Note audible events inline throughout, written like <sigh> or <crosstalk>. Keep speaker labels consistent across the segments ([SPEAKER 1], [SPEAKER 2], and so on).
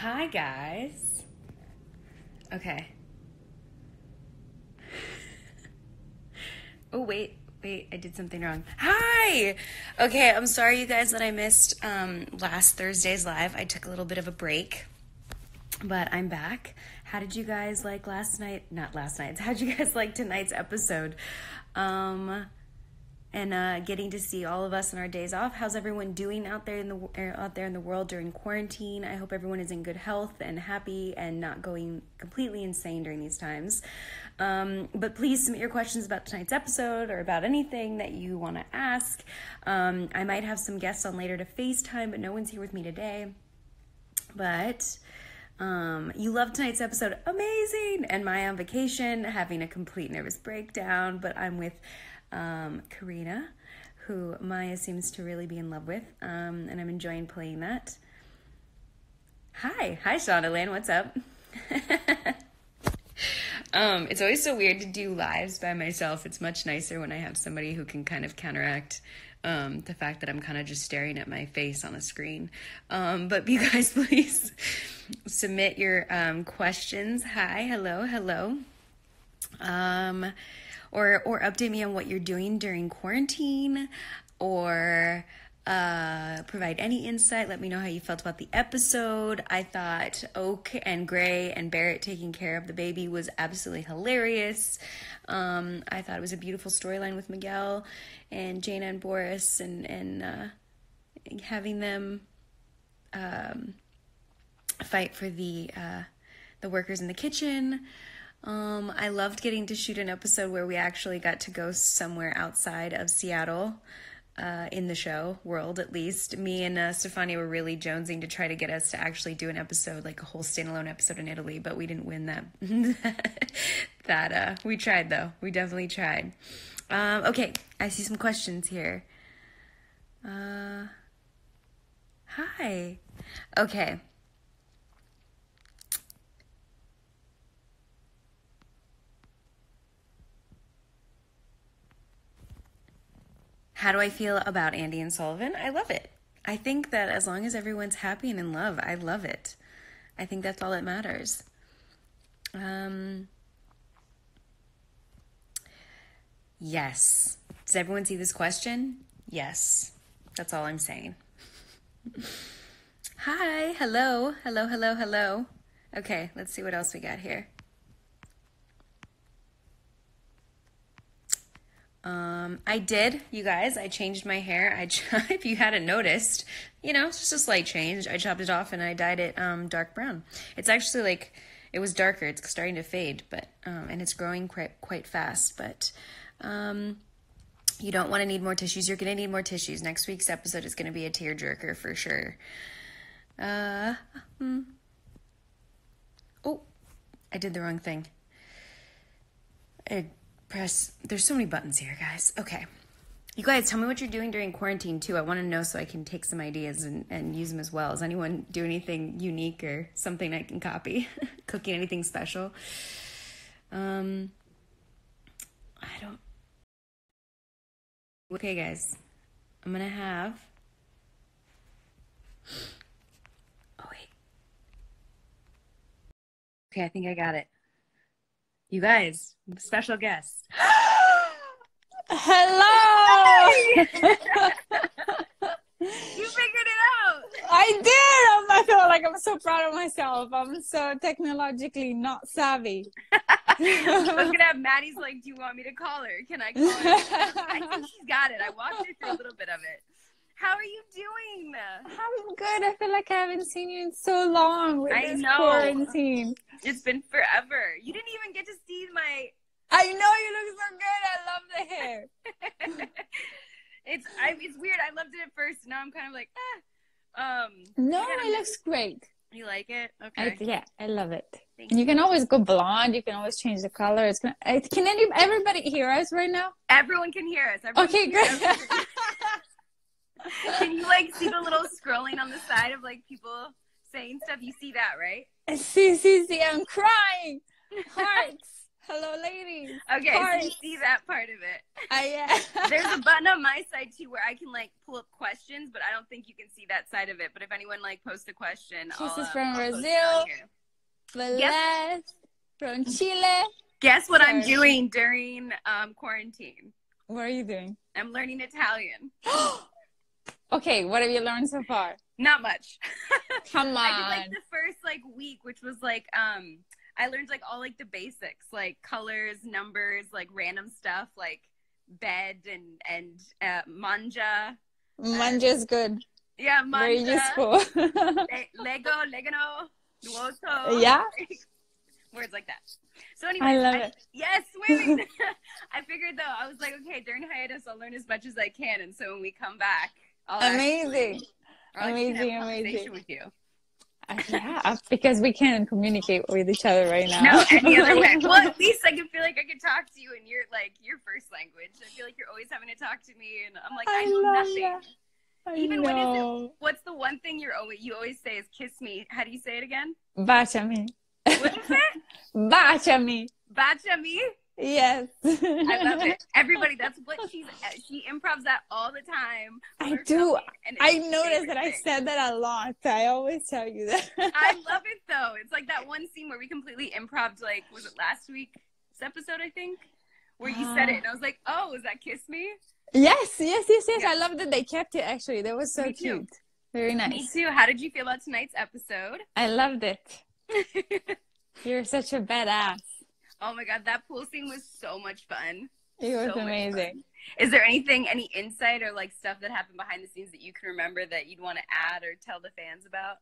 [SPEAKER 1] Hi, guys. Okay. oh, wait, wait, I did something wrong. Hi! Okay, I'm sorry, you guys, that I missed um, last Thursday's live. I took a little bit of a break, but I'm back. How did you guys like last night? Not last night. <laughs> How did you guys like tonight's episode? Um, and uh, getting to see all of us in our days off. How's everyone doing out there in the er, out there in the world during quarantine? I hope everyone is in good health and happy and not going completely insane during these times. Um, but please submit your questions about tonight's episode or about anything that you want to ask. Um, I might have some guests on later to FaceTime, but no one's here with me today. But um, you love tonight's episode, amazing. And my on vacation, having a complete nervous breakdown, but I'm with um, Carina, who Maya seems to really be in love with, um, and I'm enjoying playing that. Hi, hi, Shauna Lynn, what's up? <laughs> um, it's always so weird to do lives by myself. It's much nicer when I have somebody who can kind of counteract um, the fact that I'm kind of just staring at my face on a screen. Um, but <laughs> you guys, please submit your um, questions. Hi, hello, hello. Um, or or update me on what you're doing during quarantine or uh, provide any insight. Let me know how you felt about the episode. I thought Oak and Grey and Barrett taking care of the baby was absolutely hilarious. Um, I thought it was a beautiful storyline with Miguel and Jaina and Boris and and uh, having them um, fight for the uh, the workers in the kitchen. Um, I loved getting to shoot an episode where we actually got to go somewhere outside of Seattle. Uh, in the show world, at least, me and uh, Stefania were really jonesing to try to get us to actually do an episode, like a whole standalone episode in Italy, but we didn't win that. <laughs> that uh, we tried though. We definitely tried. Um, okay, I see some questions here. Uh, hi. Okay. How do I feel about Andy and Sullivan? I love it. I think that as long as everyone's happy and in love, I love it. I think that's all that matters. Um, yes. Does everyone see this question? Yes. That's all I'm saying. <laughs> Hi, hello, hello, hello, hello. Okay, let's see what else we got here. Um, I did, you guys. I changed my hair. I, <laughs> if you hadn't noticed, you know, it's just a slight change. I chopped it off and I dyed it um, dark brown. It's actually like it was darker. It's starting to fade, but um, and it's growing quite quite fast. But um, you don't want to need more tissues. You're gonna need more tissues. Next week's episode is gonna be a tearjerker for sure. Uh, hmm. oh, I did the wrong thing. I press. There's so many buttons here, guys. Okay. You guys, tell me what you're doing during quarantine too. I want to know so I can take some ideas and, and use them as well. Does anyone do anything unique or something I can copy? <laughs> Cooking anything special? Um, I don't. Okay, guys, I'm gonna have. Oh wait. Okay, I think I got it. You guys, special guest. <gasps>
[SPEAKER 2] Hello. <laughs>
[SPEAKER 1] you figured it out.
[SPEAKER 2] I did. I feel like I'm so proud of myself. I'm so technologically not savvy. <laughs> <laughs>
[SPEAKER 1] I was gonna have Maddie's like, "Do you want me to call her? Can I call her?" I think she's got it. I watched her through a little bit of it. How are you doing?
[SPEAKER 2] I'm good. I feel like I haven't seen you in so long with
[SPEAKER 1] I know.
[SPEAKER 2] quarantine.
[SPEAKER 1] It's been forever. You didn't even get to see my.
[SPEAKER 2] I know you look so good. I love the hair. <laughs>
[SPEAKER 1] it's I, it's weird. I loved it at first. Now I'm kind of like, ah. Um.
[SPEAKER 2] No, it looks great.
[SPEAKER 1] You like it?
[SPEAKER 2] I,
[SPEAKER 1] Okay.
[SPEAKER 2] yeah, I love it.
[SPEAKER 1] Thank
[SPEAKER 2] You can always go blonde. You can always change the color. It's gonna. Can any, everybody hear us right now?
[SPEAKER 1] Everyone can hear us. Everyone
[SPEAKER 2] Okay, great. <laughs> <laughs> <laughs>
[SPEAKER 1] Can you like see the little scrolling on the side of like people saying stuff? You see that, right?
[SPEAKER 2] see, see, see. I'm crying. Hearts, <laughs> Hello, ladies.
[SPEAKER 1] Okay, so you see that part of it.
[SPEAKER 2] I <laughs> yeah.
[SPEAKER 1] There's a button on my side too where I can like pull up questions, but I don't think you can see that side of it. But if anyone like posts a question, I'll,
[SPEAKER 2] Kisses
[SPEAKER 1] uh,
[SPEAKER 2] from
[SPEAKER 1] I'll
[SPEAKER 2] Brazil.
[SPEAKER 1] here.
[SPEAKER 2] From Chile.
[SPEAKER 1] Guess what I'm doing during um, quarantine?
[SPEAKER 2] What are you doing?
[SPEAKER 1] I'm learning Italian. <gasps> <gasps> <gasps>
[SPEAKER 2] okay, what have you learned so far?
[SPEAKER 1] Not much. <laughs>
[SPEAKER 2] Come on.
[SPEAKER 1] I did like the first like week, which was like um I learned like all like the basics, like colors, numbers, like random stuff, like bed and and uh, manja.
[SPEAKER 2] is good.
[SPEAKER 1] Yeah, manja.
[SPEAKER 2] Very useful. <laughs>
[SPEAKER 1] Le- Lego, Legano, Nuoto.
[SPEAKER 2] Yeah? <laughs>
[SPEAKER 1] Words like that. So anyway,
[SPEAKER 2] I love it.
[SPEAKER 1] Yes, swimming. I figured though, I was like, okay, during hiatus, I'll learn as much as I can, and so when we come back, I'll
[SPEAKER 2] Amazing.
[SPEAKER 1] Actually, I'll actually have a
[SPEAKER 2] Amazing, amazing.
[SPEAKER 1] with you.
[SPEAKER 2] Uh, yeah, because we can communicate with each other right now.
[SPEAKER 1] No, any other way. <laughs> Well, at least I can feel like I can talk to you in your like your first language. I feel like you're always having to talk to me, and I'm like, I,
[SPEAKER 2] I
[SPEAKER 1] know nothing.
[SPEAKER 2] that. I
[SPEAKER 1] Even when is it- What's the one thing you're always you always say is kiss me? How do you say it again?
[SPEAKER 2] Baciami.
[SPEAKER 1] What is it? <laughs>
[SPEAKER 2] Baciami.
[SPEAKER 1] Bacha me.
[SPEAKER 2] Yes.
[SPEAKER 1] I love it. <laughs> Everybody, that's what she's she improvs that all the time.
[SPEAKER 2] I do.
[SPEAKER 1] and
[SPEAKER 2] I noticed that I said that a lot. I always tell you that.
[SPEAKER 1] I <laughs> love it though. It's like that one scene where we completely improved. Like, was it last week's episode? I think where you said it, uh-huh. and I was like, "Oh, was that kiss me?"
[SPEAKER 2] yes, yes, yes, yes.
[SPEAKER 1] Yeah.
[SPEAKER 2] I love that they kept it. Actually, that was so
[SPEAKER 1] Me too.
[SPEAKER 2] cute. Very
[SPEAKER 1] Me
[SPEAKER 2] nice.
[SPEAKER 1] too. How did you feel about tonight's episode?
[SPEAKER 2] I loved it. <laughs> You're such a badass.
[SPEAKER 1] Oh my god, that pool scene was so much fun.
[SPEAKER 2] It was
[SPEAKER 1] So
[SPEAKER 2] amazing.
[SPEAKER 1] Is there anything, any insight or like stuff that happened behind the scenes that you can remember that you'd want to add or tell the fans about?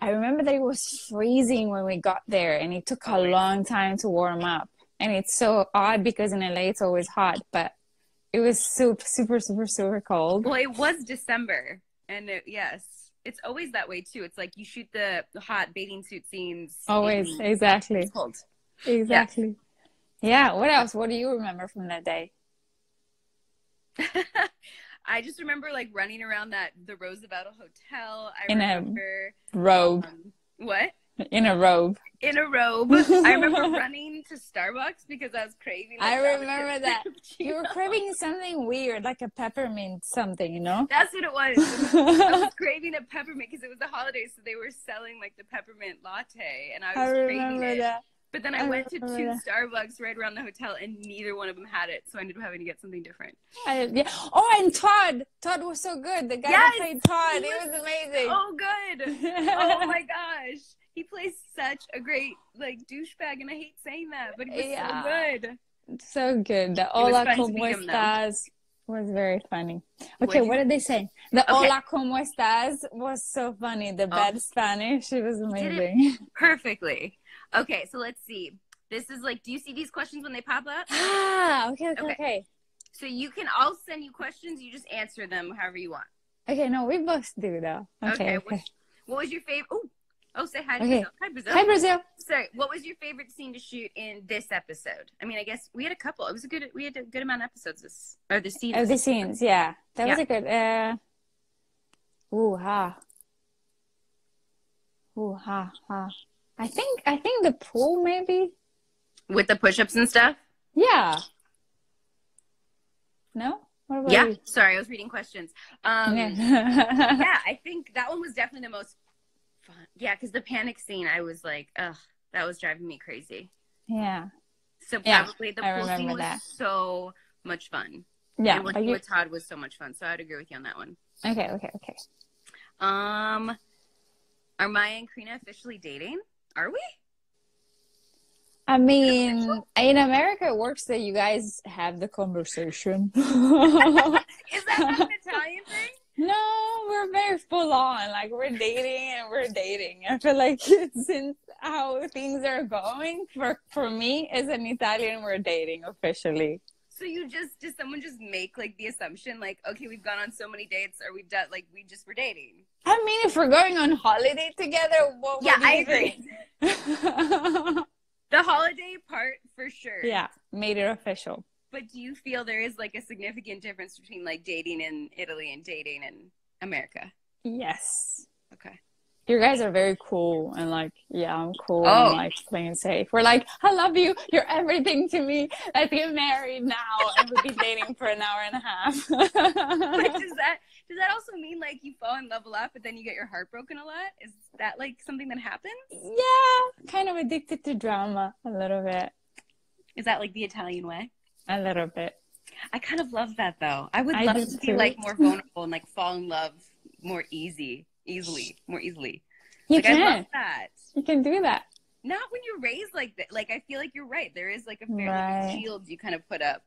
[SPEAKER 2] I remember that it was freezing when we got there, and it took a
[SPEAKER 1] oh
[SPEAKER 2] long time to warm up. And it's so odd because in LA it's always hot, but it was super, super, super, super cold.
[SPEAKER 1] Well, it was December, and it, yes, it's always that way too. It's like you shoot the, hot bathing suit scenes.
[SPEAKER 2] Always, exactly,
[SPEAKER 1] it's cold.
[SPEAKER 2] Exactly. Yeah. What else? What do you remember from that day? <laughs>
[SPEAKER 1] I just remember like running around that the Roosevelt Hotel. I
[SPEAKER 2] In a
[SPEAKER 1] remember
[SPEAKER 2] Robe,
[SPEAKER 1] um, what
[SPEAKER 2] in a robe.
[SPEAKER 1] in a robe. I remember <laughs> running to Starbucks because I was craving. like,
[SPEAKER 2] I remember that. <laughs> You were craving something weird, like a peppermint something, you know?
[SPEAKER 1] That's what it was. I was craving a peppermint because it was the holidays, so they were selling like the peppermint latte, and I was
[SPEAKER 2] I
[SPEAKER 1] craving
[SPEAKER 2] remember
[SPEAKER 1] it.
[SPEAKER 2] that.
[SPEAKER 1] But then I,
[SPEAKER 2] I
[SPEAKER 1] went to two Starbucks right around the hotel, and neither one of them had it, so I ended up having to get something different.
[SPEAKER 2] I, yeah. Oh, and Todd. Todd was so good. The guy
[SPEAKER 1] Yes,
[SPEAKER 2] that played Todd.
[SPEAKER 1] he
[SPEAKER 2] It
[SPEAKER 1] was
[SPEAKER 2] was amazing.
[SPEAKER 1] Oh, good. oh my <laughs> gosh, he plays such a great like douchebag, and I hate saying that, but he was
[SPEAKER 2] Yeah.
[SPEAKER 1] so good.
[SPEAKER 2] So good. The Hola como
[SPEAKER 1] meet him, though.
[SPEAKER 2] estás was very funny. Okay,
[SPEAKER 1] What'd
[SPEAKER 2] what did they say? The
[SPEAKER 1] Okay.
[SPEAKER 2] Hola como estás was so funny. The oh. bad Spanish, it was
[SPEAKER 1] did it.
[SPEAKER 2] amazing. <laughs>
[SPEAKER 1] Perfectly. Okay, so let's see. This is like, do you see these questions when they pop up? <gasps>
[SPEAKER 2] ah, okay, okay,
[SPEAKER 1] Okay.
[SPEAKER 2] okay.
[SPEAKER 1] So you can, I'll send you questions. You just answer them however you want.
[SPEAKER 2] Okay, no, we both do though. Okay, okay.
[SPEAKER 1] What, what was your favorite? Oh, oh, say hi
[SPEAKER 2] Okay.
[SPEAKER 1] Brazil. Hi, Brazil.
[SPEAKER 2] Hi, Brazil.
[SPEAKER 1] Sorry, what was your favorite scene to shoot in this episode? I mean, I guess we had a couple. It was a good. We had a good amount of episodes this or the season.
[SPEAKER 2] Oh, the scenes, yeah. That was a good. Uh, ooh, ha. Ooh, ha, ha. I think, I think the pool maybe.
[SPEAKER 1] with the push-ups and stuff.
[SPEAKER 2] Yeah. No? What about
[SPEAKER 1] Yeah.
[SPEAKER 2] you?
[SPEAKER 1] Sorry, I was reading questions. Um, yeah. <laughs>
[SPEAKER 2] yeah.
[SPEAKER 1] I think that one was definitely the most fun. Yeah, because the panic scene, I was like, ugh, that was driving me crazy.
[SPEAKER 2] yeah.
[SPEAKER 1] So
[SPEAKER 2] Yeah,
[SPEAKER 1] probably the
[SPEAKER 2] I
[SPEAKER 1] pool scene was
[SPEAKER 2] that.
[SPEAKER 1] so much fun.
[SPEAKER 2] Yeah.
[SPEAKER 1] and working
[SPEAKER 2] you,
[SPEAKER 1] with Todd was so much fun. So I'd agree with you on that one.
[SPEAKER 2] okay, okay, okay.
[SPEAKER 1] Um, are Maya and Carina officially dating? Are we?
[SPEAKER 2] I mean, in America, it works that you guys have the conversation. <laughs>
[SPEAKER 1] Is that not an Italian thing?
[SPEAKER 2] No, we're very full on. Like we're dating and we're dating. I feel like <laughs> since how things are going for for me as an Italian, we're dating officially.
[SPEAKER 1] So you just does someone just make like the assumption like okay we've gone on so many dates or we've done like we just were dating.
[SPEAKER 2] I mean, if we're going on holiday together, what?
[SPEAKER 1] Yeah, I agree. <laughs> The holiday part for sure.
[SPEAKER 2] yeah, made it official.
[SPEAKER 1] But do you feel there is like a significant difference between like dating in Italy and dating in America?
[SPEAKER 2] Yes.
[SPEAKER 1] Okay.
[SPEAKER 2] You guys are very cool and like, yeah, I'm cool
[SPEAKER 1] Oh.
[SPEAKER 2] and like playing safe. We're like, I love you. You're everything to me. Let's get married now. And we've be dating for an hour and a half. <laughs>
[SPEAKER 1] But <laughs> does that does that also mean like you fall in love a lot, but then you get your heart broken a lot? Is that like something that happens?
[SPEAKER 2] yeah, kind of addicted to drama a little bit.
[SPEAKER 1] Is that like the Italian way?
[SPEAKER 2] A little bit.
[SPEAKER 1] I kind of love that though. I would
[SPEAKER 2] I
[SPEAKER 1] love to be like more vulnerable and like fall in love more easy, easily, more easily.
[SPEAKER 2] You
[SPEAKER 1] like
[SPEAKER 2] can.
[SPEAKER 1] that.
[SPEAKER 2] You can do that.
[SPEAKER 1] Not when you're raised like that. Like I feel like you're right. There is like a fairly
[SPEAKER 2] Right.
[SPEAKER 1] shield you kind of put up.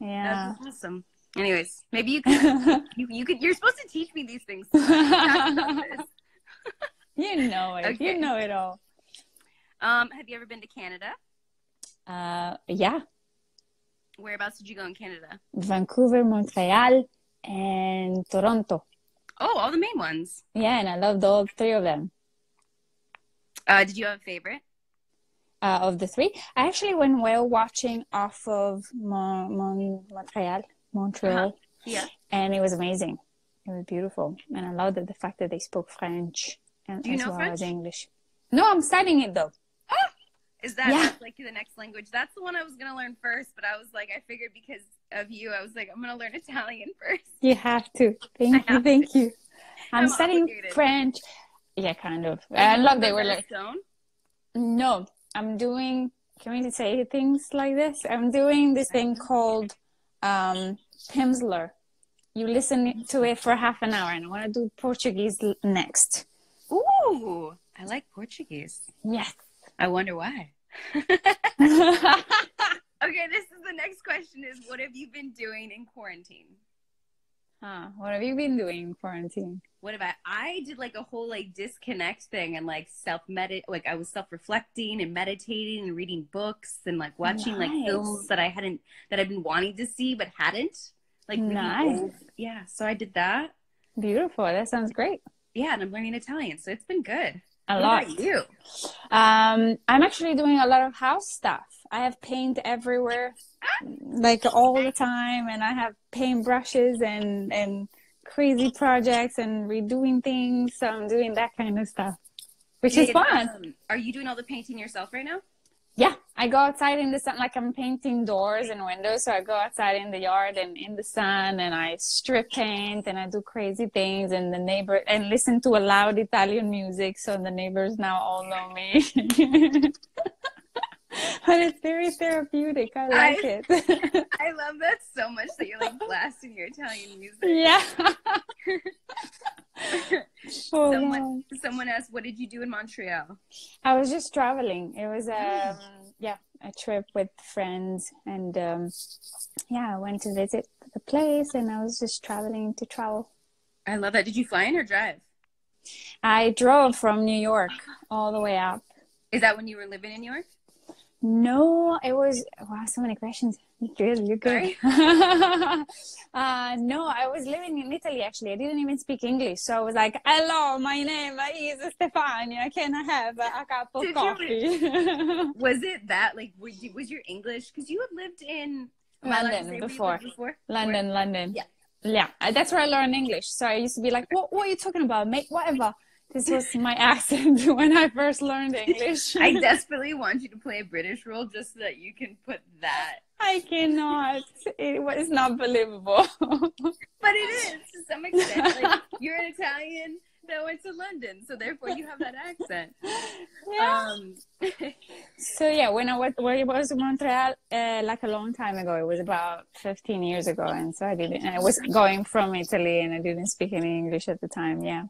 [SPEAKER 2] Yeah.
[SPEAKER 1] That's awesome. Anyways, maybe you could <laughs> you, you could you're supposed to teach me these things. <laughs> Talk about this.
[SPEAKER 2] you know it.
[SPEAKER 1] Okay.
[SPEAKER 2] You know it all.
[SPEAKER 1] Um, have you ever been to Canada?
[SPEAKER 2] Uh, yeah.
[SPEAKER 1] Whereabouts did you go in Canada?
[SPEAKER 2] Vancouver, Montreal, and Toronto.
[SPEAKER 1] Oh, all the main ones.
[SPEAKER 2] Yeah, and I loved all three of them.
[SPEAKER 1] Uh, did you have a favorite?
[SPEAKER 2] Uh, of the three, I actually went whale watching off of Mon- Mon- Montreal, Montreal,
[SPEAKER 1] Uh-huh. Yeah.
[SPEAKER 2] and it was amazing. It was beautiful, and I loved the fact that they spoke French and
[SPEAKER 1] Do you
[SPEAKER 2] as
[SPEAKER 1] know
[SPEAKER 2] well
[SPEAKER 1] French?
[SPEAKER 2] as English. No, I'm studying it though. <gasps>
[SPEAKER 1] Is that
[SPEAKER 2] Yeah.
[SPEAKER 1] like the next language? That's the one I was gonna learn first, but I was like, I figured because of you, I was like, I'm gonna learn Italian <laughs> first.
[SPEAKER 2] You have to. Thank
[SPEAKER 1] I
[SPEAKER 2] you. Thank you. I'm,
[SPEAKER 1] I'm
[SPEAKER 2] studying
[SPEAKER 1] obligated.
[SPEAKER 2] French. Yeah, kind of. I love they were like,
[SPEAKER 1] Stone.
[SPEAKER 2] no, I'm doing, can we say things like this? I'm doing this thing called um, Pimsleur. You listen to it for half an hour, and I want to do Portuguese next.
[SPEAKER 1] Ooh, I like Portuguese.
[SPEAKER 2] Yes.
[SPEAKER 1] I wonder why. <laughs> <laughs> Okay, this is the next question: Is what have you been doing in quarantine?
[SPEAKER 2] huh, what have you been doing in quarantine?
[SPEAKER 1] What have I? I did like a whole like disconnect thing and like self medit, like I was self reflecting and meditating and reading books and like watching like films that I hadn't that I've been wanting to see but hadn't. Like
[SPEAKER 2] Nice.
[SPEAKER 1] yeah. So I did that.
[SPEAKER 2] Beautiful. That sounds great.
[SPEAKER 1] Yeah, and I'm learning Italian, so it's been good.
[SPEAKER 2] A
[SPEAKER 1] What
[SPEAKER 2] lot.
[SPEAKER 1] about you?
[SPEAKER 2] Um, I'm actually doing a lot of house stuff. I have paint everywhere, like all the time, and I have paint brushes and and crazy projects and redoing things. So I'm doing that kind of stuff, which is fun.
[SPEAKER 1] um, are you doing all the painting yourself right now?
[SPEAKER 2] Yeah, I go outside in the sun, like I'm painting doors and windows. So I go outside in the yard and in the sun, and I strip paint and I do crazy things. And the neighbor and listen to a loud Italian music, so the neighbors now all know me. <laughs> but it's very therapeutic. I like it. <laughs>
[SPEAKER 1] I love that so much that you're like blasting your Italian music.
[SPEAKER 2] yeah. <laughs> oh,
[SPEAKER 1] Someone, someone asked, "What did you do in Montreal?"
[SPEAKER 2] I was just traveling. It was um yeah, a trip with friends and um yeah, I went to visit the place and I was just traveling to travel.
[SPEAKER 1] I love that. Did you fly in or drive?
[SPEAKER 2] I drove from New York all the way up.
[SPEAKER 1] Is that when you were living in New York?
[SPEAKER 2] No, it was wow, so many questions. You're good, you're good. <laughs> uh no, I was living in Italy actually. I didn't even speak English. So I was like, Hello, my name is Stefania. Can I have a, cup of
[SPEAKER 1] Did you-
[SPEAKER 2] coffee? <laughs>
[SPEAKER 1] Was it that like were you, was your English? Because you had lived in am I allowed to
[SPEAKER 2] London before.
[SPEAKER 1] before
[SPEAKER 2] London, London.
[SPEAKER 1] Yeah.
[SPEAKER 2] Yeah, that's where I learned English. So I used to be like, "What? What are you talking about, mate? Whatever." This was my <laughs> accent when I first learned English.
[SPEAKER 1] I <laughs> desperately want you to play a British role just so that you can put that.
[SPEAKER 2] I cannot. It was not believable.
[SPEAKER 1] But it is to some extent. Like <laughs> you're an Italian that went to London, so therefore you have that accent.
[SPEAKER 2] yeah.
[SPEAKER 1] Um,
[SPEAKER 2] So yeah, when I was when I was in Montreal, uh, like a long time ago, it was about 15 years ago, and so I didn't. I was going from Italy, and I didn't speak any English at the time. Yeah.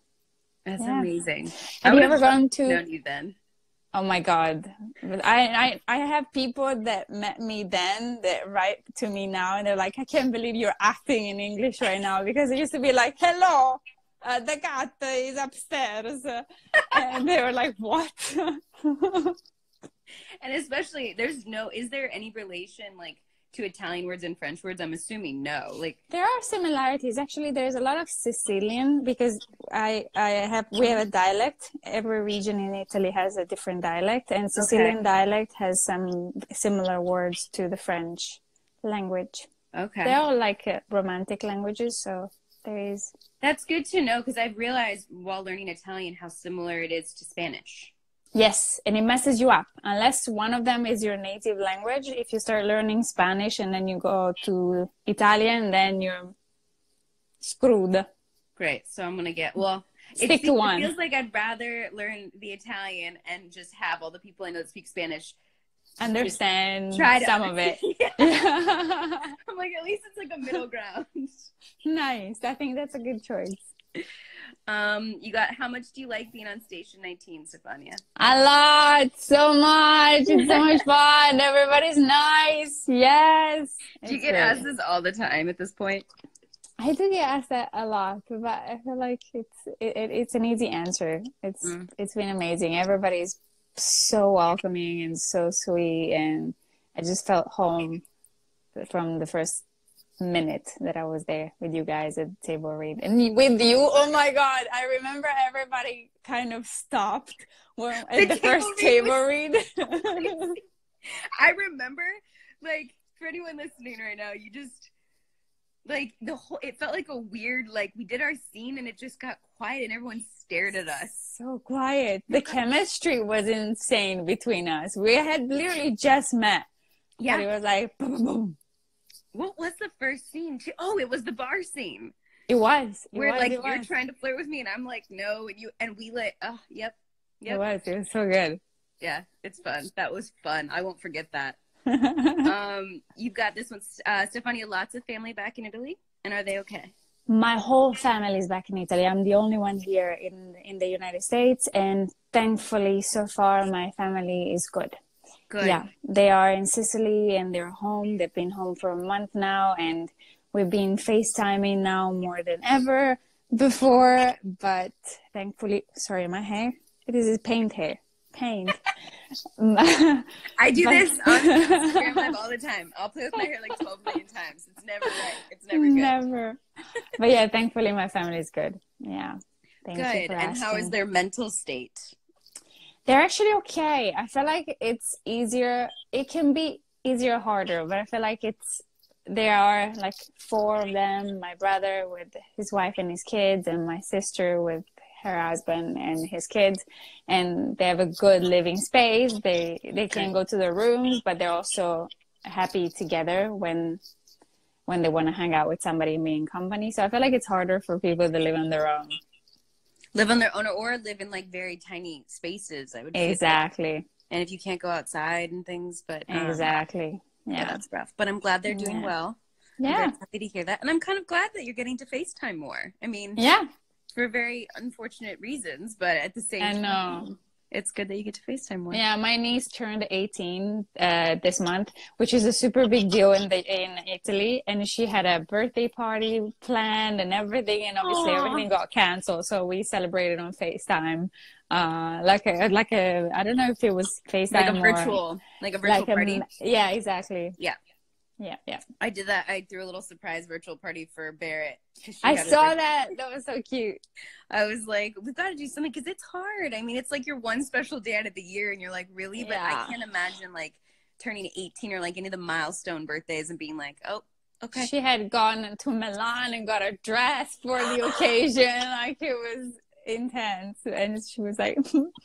[SPEAKER 1] That's
[SPEAKER 2] Yeah.
[SPEAKER 1] amazing.
[SPEAKER 2] Have
[SPEAKER 1] I
[SPEAKER 2] you ever gone to?
[SPEAKER 1] known you then.
[SPEAKER 2] Oh my God. I, I, I have people that met me then that write to me now and they're like, I can't believe you're acting in English right now because it used to be like, hello, uh, the cat is upstairs. and they were like, what? <laughs>
[SPEAKER 1] And especially, there's no. Is there any relation like to Italian words and French words? I'm assuming no. Like,
[SPEAKER 2] there are similarities. Actually, there's a lot of Sicilian because I, I have, we have a dialect. Every region in Italy has a different dialect and Sicilian dialect has some similar words to the French language.
[SPEAKER 1] okay,
[SPEAKER 2] They're all like uh, romantic languages, so there is.
[SPEAKER 1] That's good to know because I've realized while learning Italian how similar it is to Spanish.
[SPEAKER 2] Yes, and it messes you up unless one of them is your native language. If you start learning Spanish and then you go to Italian, then you're screwed.
[SPEAKER 1] Great. So I'm gonna get well.
[SPEAKER 2] Stick
[SPEAKER 1] it,
[SPEAKER 2] to one.
[SPEAKER 1] It feels like I'd rather learn the Italian and just have all the people I know that speak Spanish
[SPEAKER 2] Understand
[SPEAKER 1] try
[SPEAKER 2] some of it. <laughs>
[SPEAKER 1] Yeah. <laughs> I'm like, at least it's like a middle ground.
[SPEAKER 2] nice. I think that's a good choice.
[SPEAKER 1] Um, you got how much do you like being on Station 19, Stefania?
[SPEAKER 2] A lot, so much. It's so much fun. Everybody's nice. Yes.
[SPEAKER 1] Do you get
[SPEAKER 2] great.
[SPEAKER 1] asked this all the time at this point?
[SPEAKER 2] I do get asked that a lot, but I feel like it's it, it, it's an easy answer. It's
[SPEAKER 1] Mm.
[SPEAKER 2] it's been amazing. Everybody's so welcoming and so sweet, and I just felt home from the first minute that I was there with you guys at table read, and with you. Oh my God! I remember everybody kind of stopped when, <laughs>
[SPEAKER 1] The
[SPEAKER 2] at the
[SPEAKER 1] table
[SPEAKER 2] first
[SPEAKER 1] read
[SPEAKER 2] table read. <laughs>
[SPEAKER 1] I remember, like, for anyone listening right now, you just like the whole. It felt like a weird, like we did our scene and it just got quiet and everyone stared at us.
[SPEAKER 2] so quiet. The chemistry was insane between us. We had literally just met. But it was like boom, boom, boom.
[SPEAKER 1] What was the first scene? too? Oh, it was the bar scene
[SPEAKER 2] It was. It
[SPEAKER 1] where
[SPEAKER 2] was,
[SPEAKER 1] like
[SPEAKER 2] it
[SPEAKER 1] you're
[SPEAKER 2] was.
[SPEAKER 1] trying to flirt with me and I'm like no, and you and we like oh yep,
[SPEAKER 2] It was. It was so good.
[SPEAKER 1] yeah, it's fun. That was fun. I won't forget that. <laughs> um, you've got this one, uh, Stefania. Lots of family back in Italy, and are they okay?
[SPEAKER 2] My whole family is back in Italy. I'm the only one here in in the United States, and thankfully, so far, my family is good.
[SPEAKER 1] Good.
[SPEAKER 2] Yeah, they are in Sicily and they're home. They've been home for a month now, and we've been FaceTiming now more than ever before. But thankfully, sorry, my hair. It is paint hair. Paint. <laughs>
[SPEAKER 1] I do
[SPEAKER 2] But-
[SPEAKER 1] this on <laughs> Instagram Live all the time. I'll play with my hair like 12 million times. It's never right. It's never good.
[SPEAKER 2] Never. But yeah, thankfully my family is good. Yeah. Thank you
[SPEAKER 1] Good. And how is their mental state?
[SPEAKER 2] They're actually okay. I feel like it's easier. It can be easier, or harder, but I feel like it's. There are like four of them. My brother with his wife and his kids, and my sister with her husband and his kids, and they have a good living space. They they can go to their rooms, but they're also happy together when when they want to hang out with somebody and be in company. So I feel like it's harder for people to live on their own.
[SPEAKER 1] Live on their own or live in like very tiny spaces, I would say.
[SPEAKER 2] Exactly.
[SPEAKER 1] And if you can't go outside and things, but um,
[SPEAKER 2] Exactly.
[SPEAKER 1] yeah, that's rough. But I'm glad they're doing
[SPEAKER 2] Yeah.
[SPEAKER 1] well. I'm
[SPEAKER 2] Yeah.
[SPEAKER 1] happy to hear that. And I'm kind of glad that you're getting to FaceTime more. I mean,
[SPEAKER 2] Yeah.
[SPEAKER 1] for very unfortunate reasons, but at the same
[SPEAKER 2] I
[SPEAKER 1] time,
[SPEAKER 2] know.
[SPEAKER 1] It's good that you get to FaceTime more.
[SPEAKER 2] Yeah, my niece turned 18 uh, this month, which is a super big deal in the in Italy, and she had a birthday party planned and everything, and obviously
[SPEAKER 1] Aw.
[SPEAKER 2] everything got canceled. So we celebrated on FaceTime, uh, like a like a I don't know if it was FaceTime
[SPEAKER 1] Like a
[SPEAKER 2] or
[SPEAKER 1] virtual, like a virtual
[SPEAKER 2] like a-
[SPEAKER 1] party.
[SPEAKER 2] yeah, exactly.
[SPEAKER 1] Yeah.
[SPEAKER 2] Yeah, yeah.
[SPEAKER 1] I did that. I threw a little surprise virtual party for Barrett.
[SPEAKER 2] I saw that. That was so cute.
[SPEAKER 1] I was like, we've got to do something because it's hard. I mean, it's like your one special day out of the year, and you're like, really? But I can't imagine like turning 18 or like any of the milestone birthdays and being like, oh, okay.
[SPEAKER 2] She had gone to Milan and got a dress for the occasion. <laughs> Like it was intense, and she was like.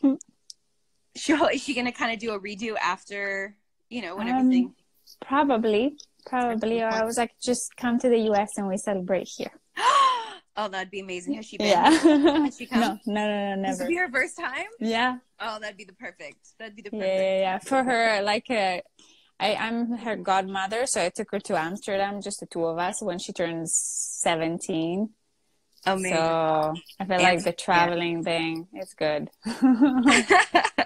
[SPEAKER 2] <laughs>
[SPEAKER 1] She, is she going to kind of do a redo after, you know, when
[SPEAKER 2] Um,
[SPEAKER 1] everything.
[SPEAKER 2] Probably, probably. Or I was like, just come to the US and we celebrate here. <gasps>
[SPEAKER 1] oh, that'd be amazing. Has she been?
[SPEAKER 2] Yeah.
[SPEAKER 1] Has she come? <laughs>
[SPEAKER 2] no, no, no, no,
[SPEAKER 1] This would be her first time?
[SPEAKER 2] Yeah,
[SPEAKER 1] Oh, that'd be the perfect. That'd be the perfect.
[SPEAKER 2] yeah, yeah. yeah. For her, like, uh, I, I'm her godmother, so I took her to Amsterdam, just the two of us, when she turns 17.
[SPEAKER 1] Amazing.
[SPEAKER 2] So I feel
[SPEAKER 1] And-
[SPEAKER 2] like the traveling thing is good. <laughs> <laughs>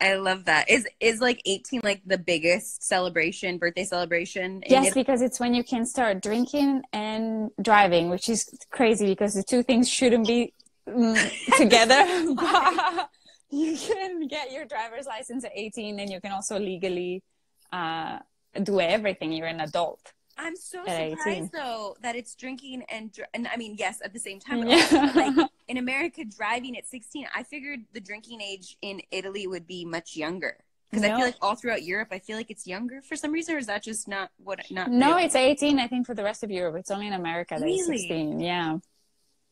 [SPEAKER 1] I love that. Is is like 18 like the biggest celebration, birthday celebration?
[SPEAKER 2] Yes,
[SPEAKER 1] Italy?
[SPEAKER 2] because it's when you can start drinking and driving, which is crazy because the two things shouldn't be mm, <laughs> together. <laughs> <laughs> You can get your driver's license at 18 and you can also legally uh, do everything. You're an adult.
[SPEAKER 1] I'm so
[SPEAKER 2] At 18.
[SPEAKER 1] surprised though that it's drinking and dr- and I mean yes at the same time.
[SPEAKER 2] Yeah.
[SPEAKER 1] also, like in America, driving at 16, I figured the drinking age in Italy would be much younger. Because I feel like all throughout Europe, I feel like it's younger for some reason, or is that just not what? Not
[SPEAKER 2] No,
[SPEAKER 1] real?
[SPEAKER 2] it's 18, I think, for the rest of Europe. It's only in America that it's 16. Yeah.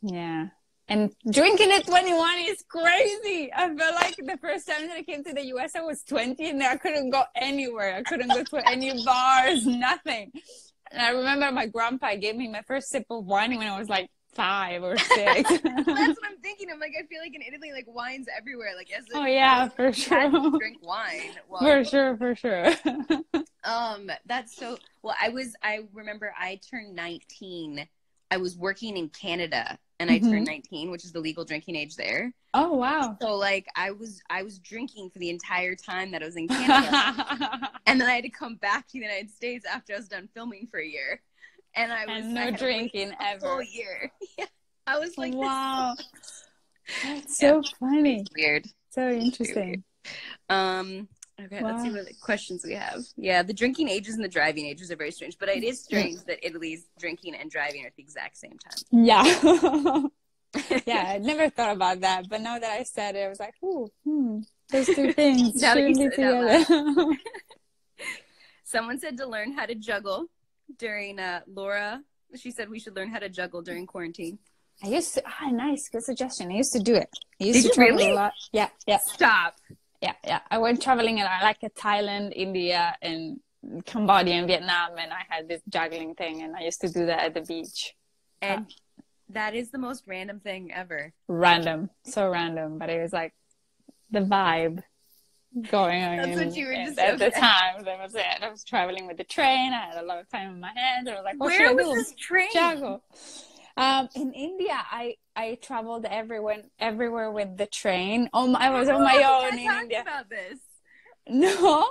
[SPEAKER 2] Yeah. And drinking at 21 is crazy. I felt like the first time that I came to the US, I was 20 and I couldn't go anywhere. I couldn't go to any <laughs> bars, nothing. And I remember my grandpa gave me my first sip of wine when I was like five or <laughs> six.
[SPEAKER 1] That's what I'm <laughs> thinking. I'm like, I feel like in Italy, like wine's everywhere. Like as
[SPEAKER 2] oh, yeah, for sure.
[SPEAKER 1] drink <laughs> wine. Well,
[SPEAKER 2] For sure, for sure.
[SPEAKER 1] Um, that's so. Well, I was. I remember I turned 19. I was working in Canada, and I
[SPEAKER 2] Mhm.
[SPEAKER 1] turned 19, which is the legal drinking age there.
[SPEAKER 2] Oh, wow.
[SPEAKER 1] So like, I was I was drinking for the entire time that I was in Canada, and then I had to come back to the United States after I was done filming for a year, and I was
[SPEAKER 2] and no
[SPEAKER 1] wait
[SPEAKER 2] drinking ever.
[SPEAKER 1] year. <laughs> Yeah, I was like,
[SPEAKER 2] wow. That's so funny.
[SPEAKER 1] is weird.
[SPEAKER 2] So interesting.
[SPEAKER 1] Um. Okay, let's see
[SPEAKER 2] Wow.
[SPEAKER 1] what questions we have. Yeah, the drinking ages and the driving ages are very strange, but it is strange that Italy's drinking and driving are at the exact same time.
[SPEAKER 2] Yeah. <laughs> yeah, I never thought about that, but now that I said it, I was like, ooh, hmm, those two <laughs> things
[SPEAKER 1] Now that you
[SPEAKER 2] shouldn't be
[SPEAKER 1] said it out
[SPEAKER 2] together.
[SPEAKER 1] Someone said to learn how to juggle during uh Laura. She said we should learn how to juggle during quarantine.
[SPEAKER 2] I used to, ah, nice, good suggestion. I used to do it. I used
[SPEAKER 1] Did
[SPEAKER 2] to
[SPEAKER 1] you
[SPEAKER 2] travel
[SPEAKER 1] really?
[SPEAKER 2] a lot. Yeah, yeah,
[SPEAKER 1] Stop.
[SPEAKER 2] yeah, yeah. I went traveling a lot, like at Thailand, India, and Cambodia and Vietnam, and I had this juggling thing, and I used to do that at the beach.
[SPEAKER 1] And that is the most random thing ever.
[SPEAKER 2] Random, so random, but it was like the vibe going on.
[SPEAKER 1] That's what you were just
[SPEAKER 2] at the time. That was it. I was traveling with the train. I had a lot of time in my hands. I was like,
[SPEAKER 1] Where was this train?
[SPEAKER 2] Um, in India, I I traveled everywhere everywhere with the train. Oh, I was on my
[SPEAKER 1] Oh,
[SPEAKER 2] own in India.
[SPEAKER 1] about this.
[SPEAKER 2] No.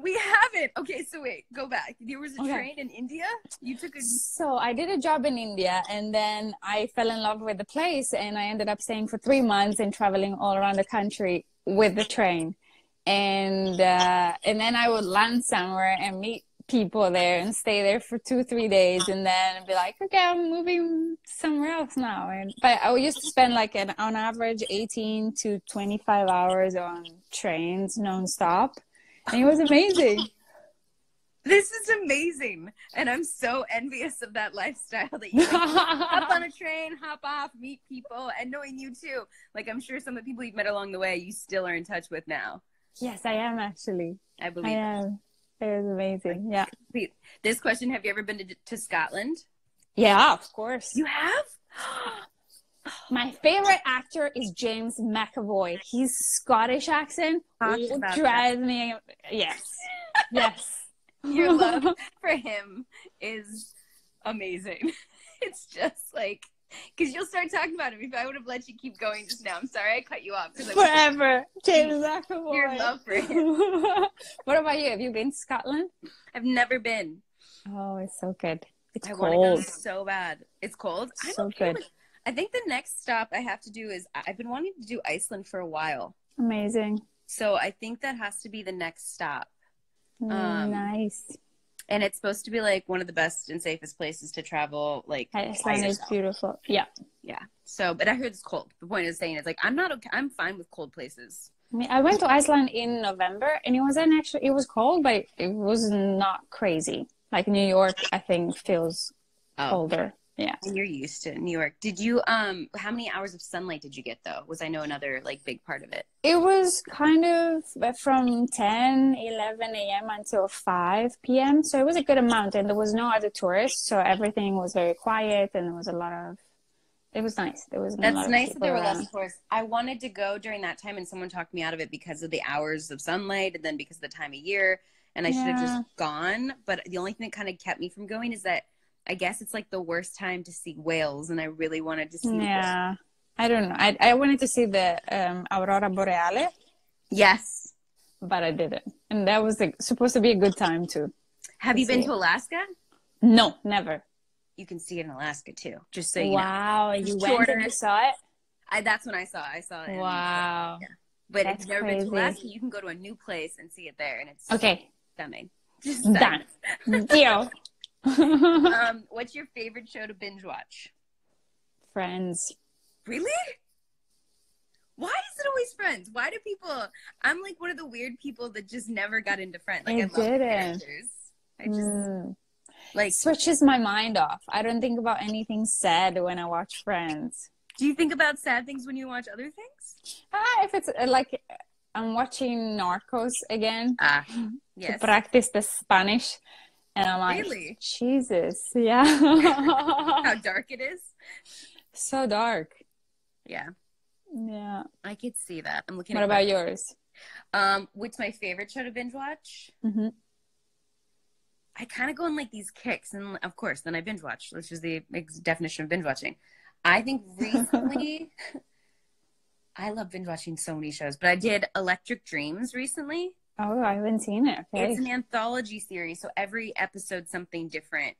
[SPEAKER 1] We haven't. Okay, so wait, go back. There was a
[SPEAKER 2] Okay.
[SPEAKER 1] train in India. You took a.
[SPEAKER 2] So I did a job in India, and then I fell in love with the place, and I ended up staying for three months and traveling all around the country with the train. And uh, and then I would land somewhere and meet people there and stay there for two three days, and then be like, okay, I'm moving somewhere else now. And but I used to spend like an on average eighteen to twenty five hours on trains nonstop, and it was amazing. <laughs>
[SPEAKER 1] This is amazing, and I'm so envious of that lifestyle that you <laughs> hop on a train, hop off, meet people, and knowing you too. Like I'm sure some of the people you've met along the way, you still are in touch with now.
[SPEAKER 2] Yes, I am actually.
[SPEAKER 1] I believe I
[SPEAKER 2] am. It was amazing. Yeah.
[SPEAKER 1] This question: Have you ever been to, to Scotland?
[SPEAKER 2] Yeah, of course.
[SPEAKER 1] You have. <gasps>
[SPEAKER 2] My favorite actor is James McAvoy. His Scottish accent
[SPEAKER 1] Talked
[SPEAKER 2] will
[SPEAKER 1] about
[SPEAKER 2] drive me. Yes. <laughs> Yes.
[SPEAKER 1] Your love <laughs> for him is amazing. <laughs> It's just like <laughs> because you'll start talking about him. If I would have let you keep going just now, I'm sorry I cut you off.
[SPEAKER 2] Forever. <laughs> James McAvoy.
[SPEAKER 1] Your love for him. <laughs>
[SPEAKER 2] what about you? Have you been to Scotland?
[SPEAKER 1] I've never been.
[SPEAKER 2] Oh, it's so good. It's
[SPEAKER 1] I want to go
[SPEAKER 2] cold.
[SPEAKER 1] so bad. It's cold. I'm
[SPEAKER 2] So
[SPEAKER 1] okay
[SPEAKER 2] good.
[SPEAKER 1] with- I think the next stop I have to do is I've been wanting to do Iceland for a while.
[SPEAKER 2] Amazing.
[SPEAKER 1] So I think that has to be the next stop.
[SPEAKER 2] Mm,
[SPEAKER 1] Um,
[SPEAKER 2] nice.
[SPEAKER 1] And it's supposed to be like one of the best and safest places to travel, like
[SPEAKER 2] Iceland is beautiful. Yeah.
[SPEAKER 1] Yeah. So, but I heard it's cold. The point is saying is like I'm not okay. I'm fine with cold places.
[SPEAKER 2] I mean, I went to Iceland in November, and it wasn't actually. It was cold, but it was not crazy. Like New York, I think feels
[SPEAKER 1] Oh,
[SPEAKER 2] colder. Yeah.
[SPEAKER 1] and you're used to New York. Did you um? How many hours of sunlight did you get though? Was I know another like big part of it?
[SPEAKER 2] It was kind of from 10, 11 a.m. until 5 p.m. So it was a good amount, and there was no other tourists, so everything was very quiet, and there was a lot of. It was nice. There was
[SPEAKER 1] That's nice that there were
[SPEAKER 2] around.
[SPEAKER 1] less tourists. I wanted to go during that time, and someone talked me out of it because of the hours of sunlight, and then because of the time of year. And I should have just gone. But the only thing that kind of kept me from going is that I guess it's like the worst time to see whales, and I really wanted to see. whales.
[SPEAKER 2] Yeah. I don't know. I, I wanted to see the um, Aurora Boreale,
[SPEAKER 1] Yes.
[SPEAKER 2] but I didn't. And that was like, supposed to be a good time too.
[SPEAKER 1] Have you been to Alaska?
[SPEAKER 2] No, never.
[SPEAKER 1] You can see it in Alaska too. Just so you know.
[SPEAKER 2] wow. You went
[SPEAKER 1] shorter.
[SPEAKER 2] and you saw it?
[SPEAKER 1] I, that's when I saw. it. I saw it.
[SPEAKER 2] Wow.
[SPEAKER 1] But
[SPEAKER 2] That's
[SPEAKER 1] if you've never been to. Alaska, you can go to a new place and see it there, and it's
[SPEAKER 2] Okay.
[SPEAKER 1] stunning. <laughs> Just
[SPEAKER 2] Done. Deal.
[SPEAKER 1] Um, <laughs> what's your favorite show to binge watch?
[SPEAKER 2] Friends.
[SPEAKER 1] Really? Why is it always Friends? Why do people? I'm like one of the weird people that just never got into Friends. Like
[SPEAKER 2] I
[SPEAKER 1] I, love
[SPEAKER 2] didn't.
[SPEAKER 1] characters. I just
[SPEAKER 2] Mm.
[SPEAKER 1] like.
[SPEAKER 2] switches my mind off. I don't think about anything sad when I watch Friends.
[SPEAKER 1] Do you think about sad things when you watch other things?
[SPEAKER 2] Ah, if it's uh, like I'm watching Narcos again
[SPEAKER 1] Ah, <laughs> yes.
[SPEAKER 2] to practice the Spanish, and I'm like,
[SPEAKER 1] Really?
[SPEAKER 2] Jesus, yeah,
[SPEAKER 1] How <laughs> dark it is.
[SPEAKER 2] so dark.
[SPEAKER 1] Yeah,
[SPEAKER 2] Yeah.
[SPEAKER 1] I could see that. I'm looking.
[SPEAKER 2] What
[SPEAKER 1] at
[SPEAKER 2] about yours?
[SPEAKER 1] Um, what's my favorite show to binge watch?
[SPEAKER 2] Mm-hmm.
[SPEAKER 1] I kind of go on like these kicks, and of course, then I binge watch, which is the definition of binge watching. I think <laughs> recently, I love binge watching so many shows, but I did Electric Dreams recently.
[SPEAKER 2] Oh, I haven't seen it. Okay.
[SPEAKER 1] It's an anthology series, so every episode something different,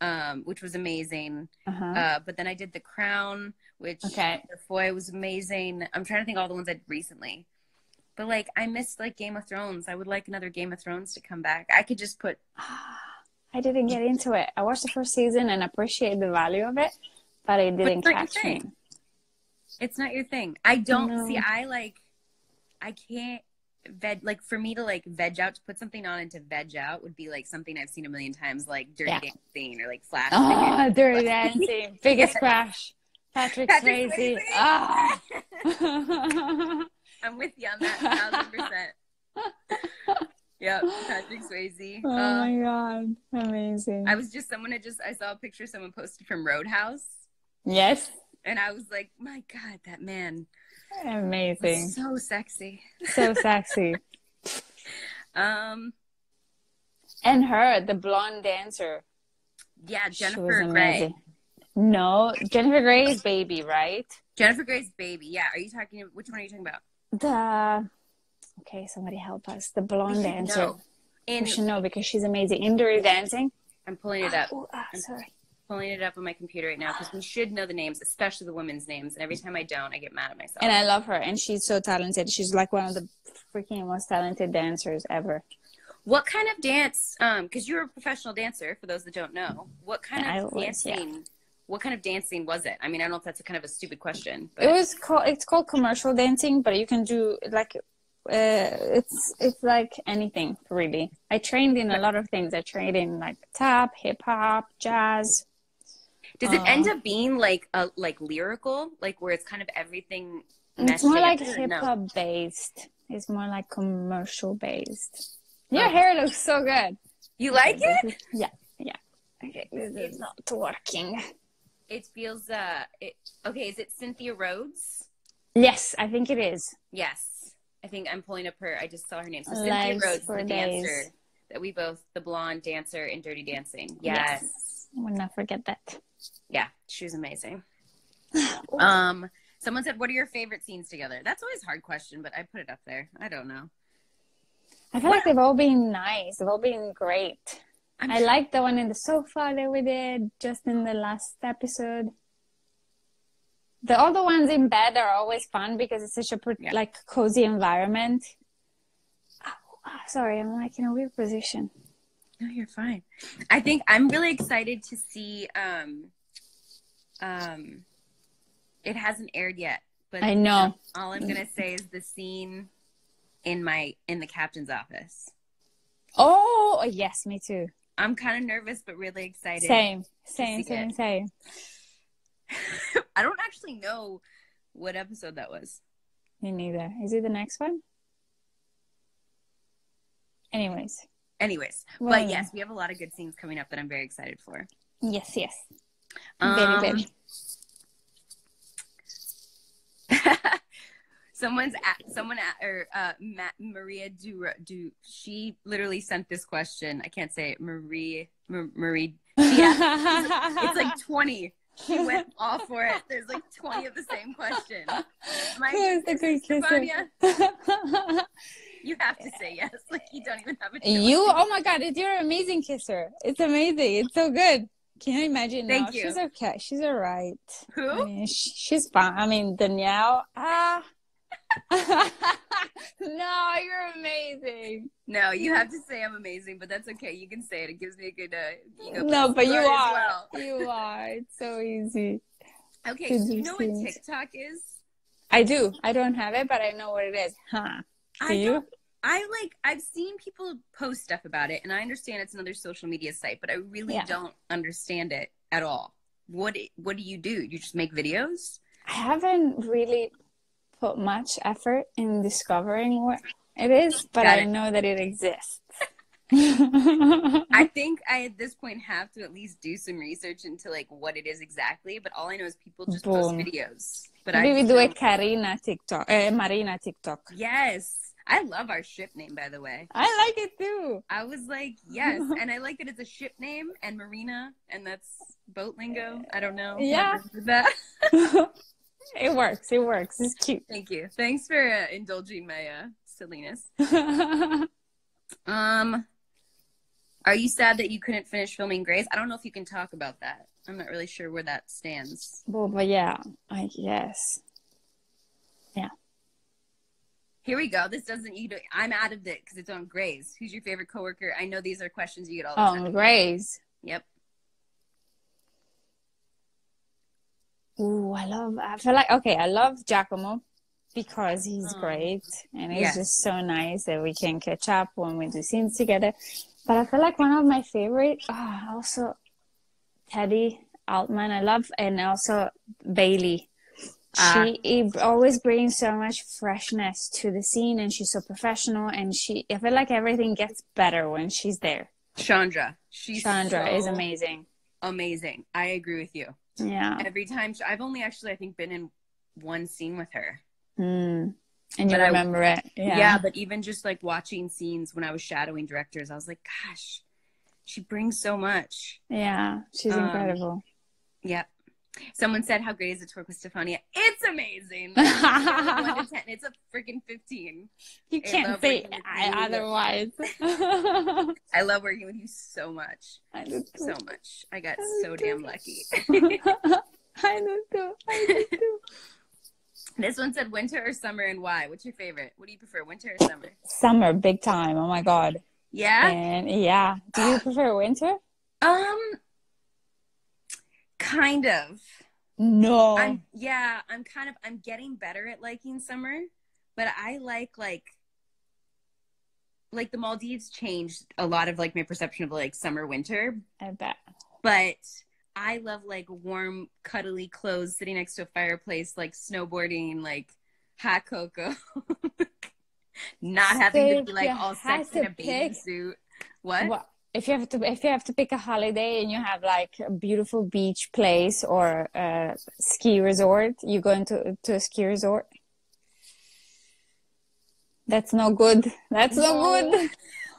[SPEAKER 1] um, which was amazing.
[SPEAKER 2] uh-huh.
[SPEAKER 1] Uh, but then I did The Crown, which
[SPEAKER 2] Okay.
[SPEAKER 1] The Foy was amazing. I'm trying to think of all the ones I did recently. But like I missed like Game of Thrones. I would like another Game of Thrones to come back. I could just put <gasps>
[SPEAKER 2] I didn't get into it. I watched the first season and appreciate the value of it, but it didn't
[SPEAKER 1] your
[SPEAKER 2] catch me.
[SPEAKER 1] It's not your thing. I don't
[SPEAKER 2] No.
[SPEAKER 1] see. I like. I can't veg like for me to like veg out to put something on and to veg out would be like something I've seen a million times, like Dirty
[SPEAKER 2] Yeah.
[SPEAKER 1] Dancing or like Flash.
[SPEAKER 2] Oh, dirty dancing, <laughs> biggest crash. Patrick,
[SPEAKER 1] Patrick
[SPEAKER 2] Swayze.
[SPEAKER 1] Swayze.
[SPEAKER 2] Ah.
[SPEAKER 1] I'm with you on that, thousand percent. Yep, Patrick Swayze. <laughs>
[SPEAKER 2] oh
[SPEAKER 1] Uh,
[SPEAKER 2] my god, amazing.
[SPEAKER 1] I was just someone had just I saw a picture someone posted from Roadhouse,
[SPEAKER 2] yes,
[SPEAKER 1] and I was like, my God, that man
[SPEAKER 2] amazing.
[SPEAKER 1] so sexy.
[SPEAKER 2] So sexy. <laughs>
[SPEAKER 1] Um,
[SPEAKER 2] And her, the blonde dancer.
[SPEAKER 1] yeah, Jennifer Grey.
[SPEAKER 2] No, Jennifer Grey's baby, right?
[SPEAKER 1] Jennifer Grey's baby. Yeah, are you talking? Which one are you talking about?
[SPEAKER 2] The okay, somebody help us. The blonde dancer.
[SPEAKER 1] know.
[SPEAKER 2] We
[SPEAKER 1] In,
[SPEAKER 2] should know because she's amazing. In Dirty Dancing.
[SPEAKER 1] I'm pulling it up.
[SPEAKER 2] Oh, ah, sorry.
[SPEAKER 1] Pulling it up on my computer right now because we should know the names, especially the women's names. And every time I don't, I get mad at myself.
[SPEAKER 2] And I love her, and she's so talented. She's like one of the freaking most talented dancers ever.
[SPEAKER 1] What kind of dance? Um, because you're a professional dancer. For those that don't know, what kind
[SPEAKER 2] I
[SPEAKER 1] of
[SPEAKER 2] was, yeah.
[SPEAKER 1] dancing? What kind of dancing was it? I mean, I don't know if that's a kind of a stupid question, but
[SPEAKER 2] It was called. It's called commercial dancing, but you can do like. Uh, it's it's like anything really. I trained in a lot of things. I trained in like tap, hip hop, jazz.
[SPEAKER 1] Does it end up being like a like lyrical, like where it's kind of everything?
[SPEAKER 2] It's more like hip
[SPEAKER 1] no?
[SPEAKER 2] hop based. It's more like commercial based. Your
[SPEAKER 1] Okay.
[SPEAKER 2] hair looks so good.
[SPEAKER 1] You like it?
[SPEAKER 2] Yeah, yeah. Okay, this is not working.
[SPEAKER 1] It feels. Uh, it, okay. Is it Cynthia Rhodes?
[SPEAKER 2] Yes, I think it is.
[SPEAKER 1] Yes, I think I'm pulling up her. I just saw her name. So Cynthia Rhodes, the
[SPEAKER 2] days.
[SPEAKER 1] dancer that we both, the blonde dancer in Dirty Dancing. Yes.
[SPEAKER 2] I will not forget that.
[SPEAKER 1] Yeah, she was amazing. <sighs> Um, someone said, "What are your favorite scenes together?" That's always a hard question, but I put it up there. I don't know.
[SPEAKER 2] I feel like they've all been nice. They've all been great.
[SPEAKER 1] I'm
[SPEAKER 2] I like the one in the sofa that we did just in the last episode. The other ones in bed are always fun because it's such a
[SPEAKER 1] Yeah.
[SPEAKER 2] like cozy environment. Oh, oh, sorry, I'm like in a weird position.
[SPEAKER 1] No, you're fine. I think I'm really excited to see. Um, um, it hasn't aired yet, but
[SPEAKER 2] I know.
[SPEAKER 1] all I'm gonna say is the scene in my in the captain's office.
[SPEAKER 2] Oh yes, me too.
[SPEAKER 1] I'm kind of nervous, but really excited.
[SPEAKER 2] Same, same, same,
[SPEAKER 1] it.
[SPEAKER 2] same. <laughs>
[SPEAKER 1] I don't actually know what episode that was.
[SPEAKER 2] Me neither. Is it the next one? Anyways,
[SPEAKER 1] Anyways, but yes, we have a lot of good scenes coming up that I'm very excited for.
[SPEAKER 2] yes, yes.
[SPEAKER 1] Um,
[SPEAKER 2] very, very. <laughs>
[SPEAKER 1] Someone's at, someone at, or uh, Ma- Maria do Du. She literally sent this question. I can't say it. Marie M- Marie. yeah it's like <laughs> twenty. She went all for it. There's like twenty of the same question.
[SPEAKER 2] Who is the good kisser? <laughs>
[SPEAKER 1] You have to say yes. <laughs> Like you don't even have a choice.
[SPEAKER 2] You, oh my god, it's you're an amazing kisser. It's amazing. It's so good. Can you imagine?
[SPEAKER 1] Thank
[SPEAKER 2] now?
[SPEAKER 1] you.
[SPEAKER 2] She's okay. She's all right. I
[SPEAKER 1] Who?
[SPEAKER 2] mean, sh- she's fine. I mean, Danielle. Ah. <laughs> no, you're amazing.
[SPEAKER 1] No, you have to say I'm amazing, but that's okay. You can say it. It gives me a good uh.
[SPEAKER 2] No, but you are.
[SPEAKER 1] well.
[SPEAKER 2] You <laughs> are. It's so easy.
[SPEAKER 1] Okay, do you know what. TikTok is?
[SPEAKER 2] I do. I don't have it, but I know what it is. Huh?
[SPEAKER 1] I
[SPEAKER 2] you?
[SPEAKER 1] don't- I like I've seen people post stuff about it and I understand it's another social media site, but I really
[SPEAKER 2] Yeah.
[SPEAKER 1] don't understand it at all. What what do you do? You just make videos?
[SPEAKER 2] I haven't really put much effort in discovering what it is, but
[SPEAKER 1] Got
[SPEAKER 2] I
[SPEAKER 1] it.
[SPEAKER 2] know that it exists. <laughs>
[SPEAKER 1] I <laughs> think I at this point have to at least do some research into like what it is exactly, but all I know is people just post videos. But I
[SPEAKER 2] we do a Carina TikTok, uh, Marina TikTok.
[SPEAKER 1] Yes. I love our ship name by the way.
[SPEAKER 2] I like it too.
[SPEAKER 1] I was like, yes, <laughs> and I like that it's a ship name and Marina, and that's boat lingo. I don't know.
[SPEAKER 2] Yeah.
[SPEAKER 1] That. <laughs>
[SPEAKER 2] it works. It works. It's cute.
[SPEAKER 1] Thank you. Thanks for uh, indulging my uh, silliness. <laughs> Um, are you sad that you couldn't finish filming Grey's? I don't know if you can talk about that. I'm not really sure where that stands.
[SPEAKER 2] well, but yeah, I guess.
[SPEAKER 1] Here we go. This doesn't. You. Don't, I'm out of it because it's on Grey's. Who's your favorite coworker? I know these are questions you get all the oh, time.
[SPEAKER 2] Oh, Grey's.
[SPEAKER 1] Yep.
[SPEAKER 2] Ooh, I love. I feel like okay. I love Giacomo because he's
[SPEAKER 1] Oh.
[SPEAKER 2] great and it's
[SPEAKER 1] Yes.
[SPEAKER 2] just so nice that we can catch up when we do scenes together. But I feel like one of my favorite, oh, also Teddy Altman. I love and also Bailey.
[SPEAKER 1] Ah.
[SPEAKER 2] She it always brings so much freshness to the scene, and she's so professional. And she, I feel like everything gets better when she's there.
[SPEAKER 1] Chandra. She's
[SPEAKER 2] Chandra is amazing.
[SPEAKER 1] Amazing. I agree with you.
[SPEAKER 2] Yeah.
[SPEAKER 1] Every time she, I've only actually I think been in one scene with her.
[SPEAKER 2] Mm. And you
[SPEAKER 1] But I-
[SPEAKER 2] remember it. Yeah.
[SPEAKER 1] yeah, but even just like watching scenes when I was shadowing directors, I was like, gosh, she brings so much.
[SPEAKER 2] Yeah, she's
[SPEAKER 1] Um,
[SPEAKER 2] incredible.
[SPEAKER 1] Yep. Someone said, "How great is it to work with Stefania?" It's amazing. <laughs> One to ten. It's a freaking fifteen.
[SPEAKER 2] You
[SPEAKER 1] I
[SPEAKER 2] can't say I, otherwise. <laughs> <laughs>
[SPEAKER 1] I love working with you so much,
[SPEAKER 2] I do
[SPEAKER 1] so much. I got so damn lucky.
[SPEAKER 2] I do too. I do too.
[SPEAKER 1] this one said, "Winter or summer, and why? What's your favorite? What do you prefer, winter or summer?"
[SPEAKER 2] Summer, big time. Oh my god.
[SPEAKER 1] Yeah.
[SPEAKER 2] And yeah, do you <gasps> prefer winter?
[SPEAKER 1] Um. Kind of.
[SPEAKER 2] No.
[SPEAKER 1] I'm yeah, I'm kind of I'm getting better at liking summer, but I like like like the Maldives changed a lot of like my perception of like summer winter,
[SPEAKER 2] I bet.
[SPEAKER 1] but I love like warm cuddly clothes sitting next to a fireplace like snowboarding like hot cocoa. <laughs> Not having to be like all sexy in a bathing suit. What?
[SPEAKER 2] What if you have to if you have to pick a holiday and you have like a beautiful beach place or a ski resort, you go into to a ski resort? That's no good. That's no,
[SPEAKER 1] No.
[SPEAKER 2] good.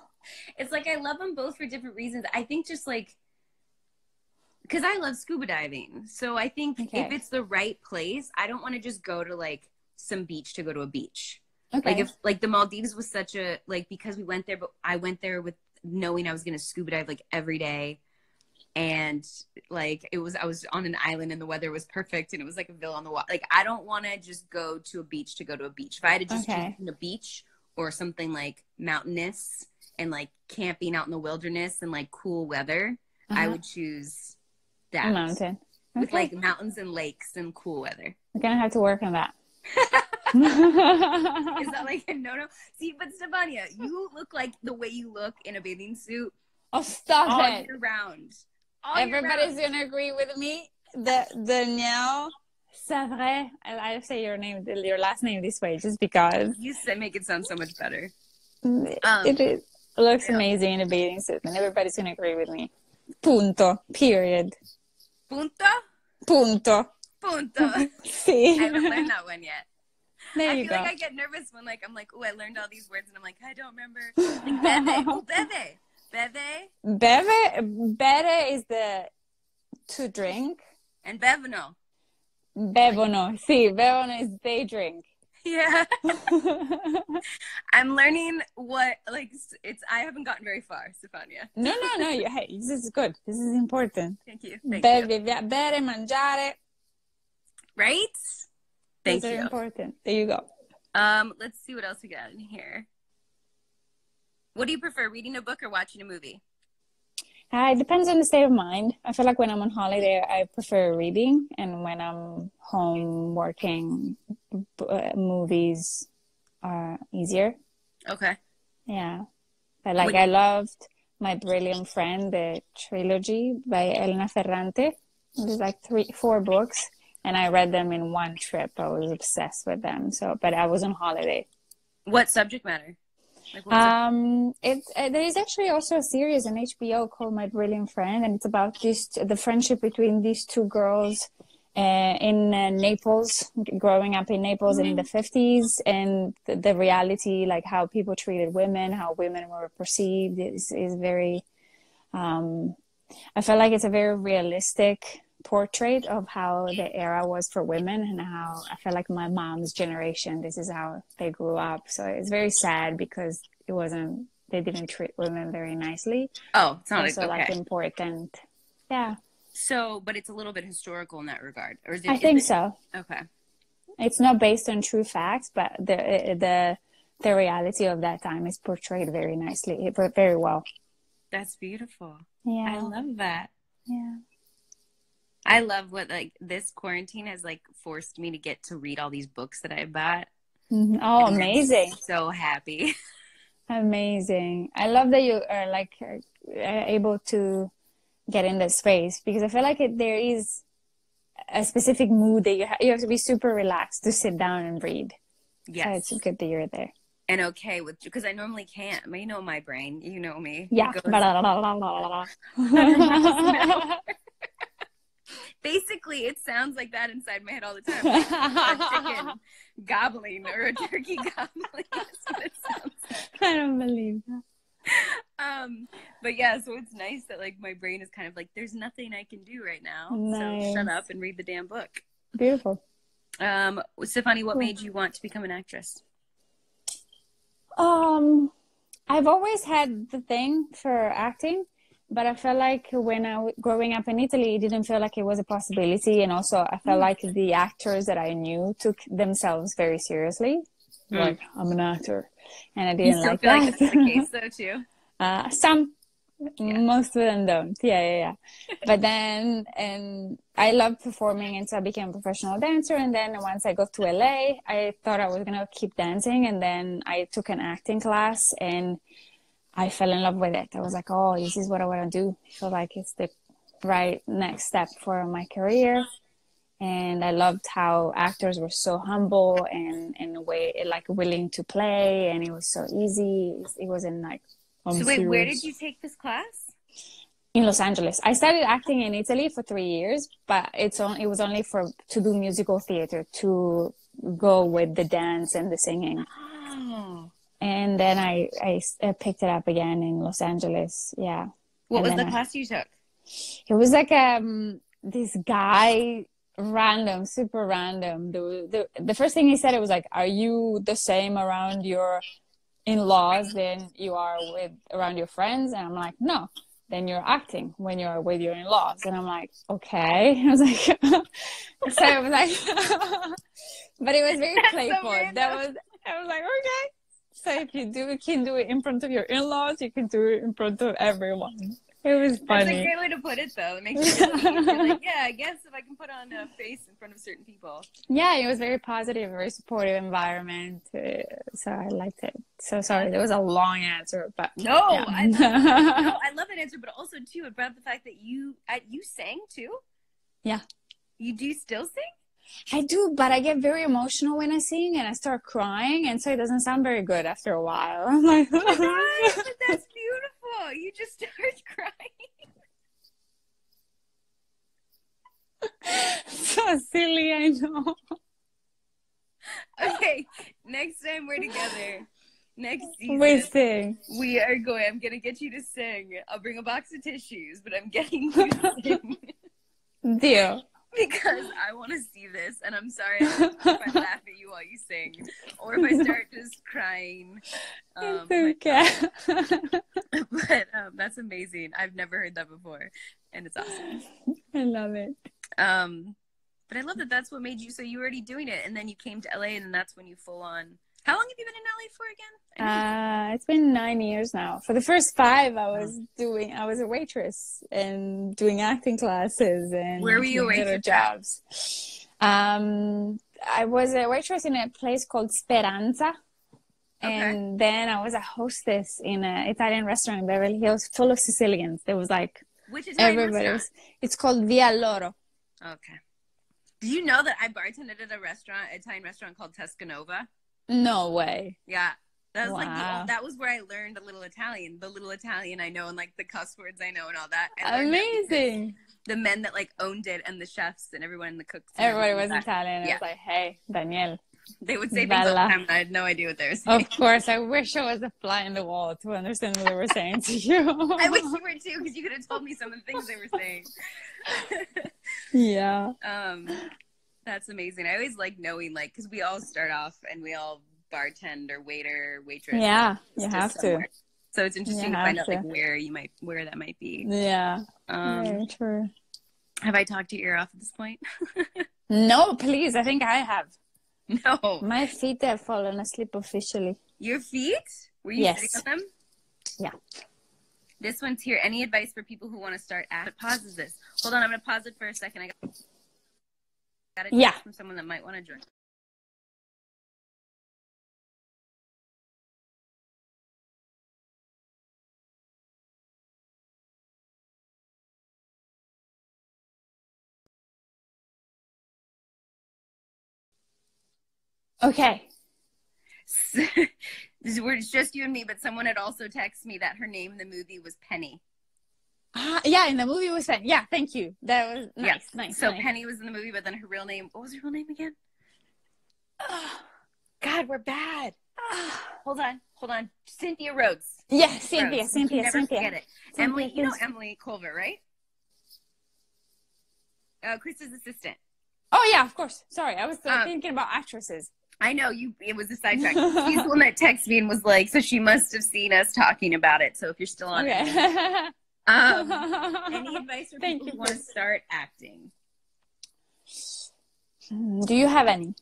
[SPEAKER 2] <laughs>
[SPEAKER 1] it's like I love them both for different reasons. I think just like because I love scuba diving, so I think
[SPEAKER 2] Okay.
[SPEAKER 1] if it's the right place, I don't want to just go to like some beach to go to a beach.
[SPEAKER 2] Okay.
[SPEAKER 1] Like if like the Maldives was such a like because we went there, but I went there with knowing I was gonna scuba dive like every day. And like it was, I was on an island and the weather was perfect, and it was like a villa on the water. Like I don't want to just go to a beach to go to a beach. If I had to just
[SPEAKER 2] Okay.
[SPEAKER 1] choose a beach or something like mountainous and like camping out in the wilderness and like cool weather, I
[SPEAKER 2] Uh-huh.
[SPEAKER 1] would choose that.
[SPEAKER 2] a mountain.
[SPEAKER 1] with
[SPEAKER 2] Okay.
[SPEAKER 1] like mountains and lakes and cool weather.
[SPEAKER 2] We're gonna have to work on that. <laughs> <laughs>
[SPEAKER 1] Is that like a no no? See, but Stefania, you look like the way you look in a bathing suit
[SPEAKER 2] oh, stop
[SPEAKER 1] all
[SPEAKER 2] it!
[SPEAKER 1] year round. All year
[SPEAKER 2] Everybody's
[SPEAKER 1] round.
[SPEAKER 2] gonna agree with me. The Danielle, Savre. I, I say your name, your last name this way, just because
[SPEAKER 1] You said make it sound so much better. Um,
[SPEAKER 2] it, is, it looks amazing in a bathing suit, and everybody's gonna agree with me. Punto. Period.
[SPEAKER 1] Punto,
[SPEAKER 2] Punto.
[SPEAKER 1] punto. <laughs> I haven't learned that one yet.
[SPEAKER 2] There
[SPEAKER 1] I
[SPEAKER 2] you
[SPEAKER 1] feel
[SPEAKER 2] go.
[SPEAKER 1] like I get nervous when like I'm like, oh, I learned all these words, and I'm like, I don't remember. <laughs> Like bebe, oh, bebe, bebe,
[SPEAKER 2] Beve, bere is the to drink.
[SPEAKER 1] and bevno.
[SPEAKER 2] Bevono. See, bevono is they drink.
[SPEAKER 1] Yeah, <laughs> I'm learning what like it's. I haven't gotten very far, Stefania.
[SPEAKER 2] no, no, no. You, hey, this is good. This is important.
[SPEAKER 1] Thank you. Thank you.
[SPEAKER 2] Beve, bere, mangiare.
[SPEAKER 1] Right? Thank you.
[SPEAKER 2] important. There you go.
[SPEAKER 1] Um, let's see what else we got in here. What do you prefer, reading a book or watching a movie?
[SPEAKER 2] Uh, it depends on the state of mind. I feel like when I'm on holiday, I prefer reading, and when I'm home working, uh, movies are easier.
[SPEAKER 1] Okay.
[SPEAKER 2] Yeah. But like
[SPEAKER 1] Would-
[SPEAKER 2] I loved My Brilliant Friend, the trilogy by Elena Ferrante. There's like three, four books, and I read them in one trip. I was obsessed with them. So, but I was on holiday.
[SPEAKER 1] What subject matter? Like,
[SPEAKER 2] Um, it uh, there is actually also a series on HBO called My Brilliant Friend, and it's about this the friendship between these two girls uh, in uh, Naples, growing up in Naples in the fifties, and the, the reality, like how people treated women, how women were perceived, is is very. Um, I feel like it's a very realistic portrait of how the era was for women and how I feel like my mom's generation, this is how they grew up. So it's very sad because it wasn't, they didn't treat women very nicely.
[SPEAKER 1] oh, it's not
[SPEAKER 2] Also,
[SPEAKER 1] okay.
[SPEAKER 2] like important. Yeah,
[SPEAKER 1] so, but it's a little bit historical in that regard, or is it?
[SPEAKER 2] I
[SPEAKER 1] is
[SPEAKER 2] think
[SPEAKER 1] it-
[SPEAKER 2] so.
[SPEAKER 1] Okay.
[SPEAKER 2] It's not based on true facts, but the, the, the reality of that time is portrayed very nicely, very well.
[SPEAKER 1] That's beautiful.
[SPEAKER 2] Yeah.
[SPEAKER 1] I love that.
[SPEAKER 2] yeah.
[SPEAKER 1] I love what like this quarantine has like forced me to get to read all these books that I bought.
[SPEAKER 2] Mhm. Oh,
[SPEAKER 1] And
[SPEAKER 2] amazing.
[SPEAKER 1] So happy. <laughs>
[SPEAKER 2] Amazing. I love that you are like uh, able to get in that space because I feel like it, there is a specific mood that you, ha- you have to be super relaxed to sit down and read.
[SPEAKER 1] Yes.
[SPEAKER 2] So it's good that you're there.
[SPEAKER 1] and okay with because I normally can't. You know my brain. You know me.
[SPEAKER 2] Yeah.
[SPEAKER 1] goes- <laughs> <laughs> Basically, it sounds like that inside my head all the time. Like a chicken <laughs> gobbling or a turkey gobbling. <laughs> That's what it sounds
[SPEAKER 2] I don't believe that.
[SPEAKER 1] um but yeah so it's nice that like my brain is kind of like there's nothing i can do right now so shut up and read the damn book
[SPEAKER 2] Beautiful.
[SPEAKER 1] um stefani what
[SPEAKER 2] Cool.
[SPEAKER 1] made you want to become an actress
[SPEAKER 2] Um, I've always had the thing for acting, but I felt like when I was growing up in Italy, it didn't feel like it was a possibility, and also I felt like the actors that I knew took themselves very seriously.
[SPEAKER 1] Mm.
[SPEAKER 2] Like I'm an actor, and I didn't like
[SPEAKER 1] feel
[SPEAKER 2] that.
[SPEAKER 1] like that's the case <laughs> though too
[SPEAKER 2] Uh, some,
[SPEAKER 1] Yeah.
[SPEAKER 2] most of them don't. Yeah, yeah, yeah. <laughs> but then, and I loved performing, and so I became a professional dancer. And then once I got to LA, I thought I was gonna keep dancing, and then I took an acting class, and I fell in love with it. I was like, oh, this is what I want to do. I feel like it's the right next step for my career. And I loved how actors were so humble and in a way like willing to play, and it was so easy. It wasn't like
[SPEAKER 1] so wait where did you take this class
[SPEAKER 2] in Los Angeles. I started acting in Italy for three years, but it's on, it was only for to do musical theater to go with the dance and the singing.
[SPEAKER 1] oh
[SPEAKER 2] And then I, I, I picked it up again in Los Angeles. Yeah.
[SPEAKER 1] what
[SPEAKER 2] And
[SPEAKER 1] was the
[SPEAKER 2] I-
[SPEAKER 1] class you took
[SPEAKER 2] It was like um this guy random, super random. The, the the first thing he said it was like, "Are you the same around your in-laws than you are with around your friends?" And I'm like, "No." Then you're acting when you're with your in-laws, and I'm like, "Okay." <laughs> I was like, <laughs> so it was like, <laughs> but it was very
[SPEAKER 1] That's
[SPEAKER 2] playful.
[SPEAKER 1] random.
[SPEAKER 2] that was I was like, "Okay." So if you do, you can do it in front of your in-laws. You can do it in front of everyone. It was funny.
[SPEAKER 1] that's a great way to put it though it makes you feel easy. You're like <laughs> yeah i guess if i can put on a face in front of certain people
[SPEAKER 2] Yeah, it was very positive, very supportive environment. Uh, so I liked it. So sorry, there was a long answer, but
[SPEAKER 1] no
[SPEAKER 2] Yeah.
[SPEAKER 1] I, love, no <laughs> I love that answer but also too it about the fact that you I, you sang too
[SPEAKER 2] Yeah.
[SPEAKER 1] you do still sing
[SPEAKER 2] I do, but I get very emotional when I sing and I start crying, and so it doesn't sound very good after a while. <laughs> I'm like, <laughs>
[SPEAKER 1] Right, but that's <laughs> beautiful. You just start crying.
[SPEAKER 2] so silly, I know.
[SPEAKER 1] Okay, next time we're together, next season,
[SPEAKER 2] We sing.
[SPEAKER 1] we are going. I'm gonna get you to sing. I'll bring a box of tissues, but I'm getting you to sing
[SPEAKER 2] Deal. <laughs>
[SPEAKER 1] because I want to see this. And I'm sorry <laughs> if I laugh at you while you sing, or if I start just crying. Um,
[SPEAKER 2] it's okay. <laughs>
[SPEAKER 1] but um, that's amazing. I've never heard that before, and it's awesome.
[SPEAKER 2] I love it.
[SPEAKER 1] Um, but I love that that's what made you. So you were already doing it, and then you came to LA, and then that's when you full on. How long have you been in LA for again? I
[SPEAKER 2] Uh, it's been nine years now. For the first five, I was doing, I was a waitress and doing acting classes and
[SPEAKER 1] Where were you waitress
[SPEAKER 2] jobs. Um, I was a waitress in a place called Speranza. And then I was a hostess in an Italian restaurant in Beverly Hills full of Sicilians. There was like
[SPEAKER 1] Which Italian
[SPEAKER 2] everybody was, it's called Via Alloro.
[SPEAKER 1] Okay. Do you know that I bartended at a restaurant, Italian restaurant called Toscanova?
[SPEAKER 2] No way.
[SPEAKER 1] Yeah. That was like the, that was where I learned a little Italian, the little Italian I know and like the cuss words I know and all that.
[SPEAKER 2] Amazing.
[SPEAKER 1] The men that like owned it and the chefs and everyone in the cooks.
[SPEAKER 2] Everybody was
[SPEAKER 1] that-
[SPEAKER 2] Italian.
[SPEAKER 1] Yeah.
[SPEAKER 2] was like, hey, Danielle.
[SPEAKER 1] They would say things all the time and I had no idea what they were saying.
[SPEAKER 2] Of course, I <laughs> wish I was a fly in the wall to understand what they were saying to you.
[SPEAKER 1] I wish you were too because you could have told me some of the things they were saying. <laughs>
[SPEAKER 2] yeah.
[SPEAKER 1] um, that's amazing. I always like knowing like because we all start off and we all bartend or waiter, waitress.
[SPEAKER 2] Yeah, you have to.
[SPEAKER 1] So it's interesting to find out like where you might where that might be.
[SPEAKER 2] Yeah.
[SPEAKER 1] Um,
[SPEAKER 2] Very true.
[SPEAKER 1] have I talked your ear off at this point? <laughs>
[SPEAKER 2] No, please. I think I have.
[SPEAKER 1] no.
[SPEAKER 2] My feet have fallen asleep officially.
[SPEAKER 1] Your feet? Were you
[SPEAKER 2] Yes.
[SPEAKER 1] sitting on them?
[SPEAKER 2] Yeah.
[SPEAKER 1] This one's here. Any advice for people who want to start at pauses this? Hold on, I'm gonna pause it for a second. I got, got a text
[SPEAKER 2] Yeah.
[SPEAKER 1] from someone that might want to join.
[SPEAKER 2] Okay. <laughs>
[SPEAKER 1] this is, it's just you and me, but someone had also texted me that her name in the movie was Penny.
[SPEAKER 2] Ah, yeah, in the movie was fun. Yeah, thank you. That was nice,
[SPEAKER 1] Yeah.
[SPEAKER 2] nice.
[SPEAKER 1] So
[SPEAKER 2] nice.
[SPEAKER 1] Penny was in the movie, but then her real name, what was her real name again?
[SPEAKER 2] God, we're bad.
[SPEAKER 1] Hold on, hold on. Cynthia Rhodes.
[SPEAKER 2] Yeah, Cynthia,
[SPEAKER 1] Rhodes.
[SPEAKER 2] Cynthia,
[SPEAKER 1] You never
[SPEAKER 2] Cynthia.
[SPEAKER 1] forget it.
[SPEAKER 2] Cynthia,
[SPEAKER 1] Emily, you know. Emily Culver, right? Uh, Chris's assistant.
[SPEAKER 2] Oh yeah, of course. Sorry, I was uh,
[SPEAKER 1] Um,
[SPEAKER 2] thinking about actresses.
[SPEAKER 1] I know you. It was a sidetrack. <laughs> He's the one that texted me and was like, "So she must have seen us talking about it." So if you're still on, it,
[SPEAKER 2] Okay.
[SPEAKER 1] Um, <laughs> any advice for
[SPEAKER 2] Thank
[SPEAKER 1] people
[SPEAKER 2] you
[SPEAKER 1] who want to start acting?
[SPEAKER 2] Do you have any?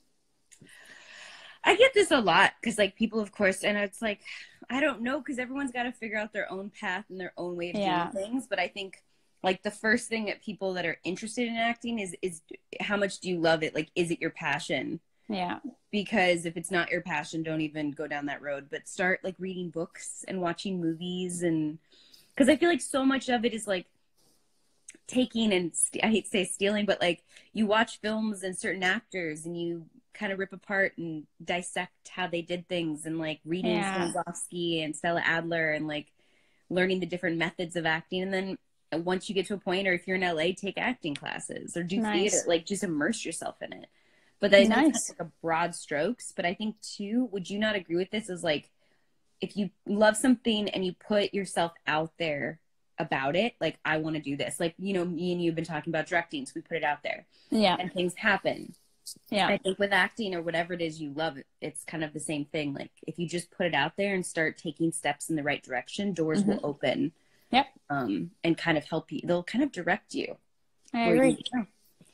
[SPEAKER 1] I get this a lot because, like, people, of course, and it's like, I don't know because everyone's got to figure out their own path and their own way of
[SPEAKER 2] Yeah.
[SPEAKER 1] doing things. But I think, like, the first thing that people that are interested in acting is is how much do you love it? Like, is it your passion?
[SPEAKER 2] Yeah.
[SPEAKER 1] Because if it's not your passion, don't even go down that road. But start like reading books and watching movies, and because I feel like so much of it is like taking and st- I hate to say stealing, but like you watch films and certain actors and you kind of rip apart and dissect how they did things and like reading
[SPEAKER 2] Yeah.
[SPEAKER 1] Stanislavski and Stella Adler and like learning the different methods of acting and then once you get to a point or if you're in LA take acting classes or do
[SPEAKER 2] Nice.
[SPEAKER 1] theater like just immerse yourself in it but that
[SPEAKER 2] Nice.
[SPEAKER 1] nice. like a broad strokes but I think too would you not agree with this is like if you love something and you put yourself out there about it like I want to do this like you know me and you have been talking about directing so we put it out there
[SPEAKER 2] Yeah.
[SPEAKER 1] and things happen
[SPEAKER 2] Yeah.
[SPEAKER 1] I think with acting or whatever it is you love, it's kind of the same thing. Like if you just put it out there and start taking steps in the right direction, doors will open.
[SPEAKER 2] Yep.
[SPEAKER 1] Um, and kind of help you. They'll kind of direct you.
[SPEAKER 2] I
[SPEAKER 1] where you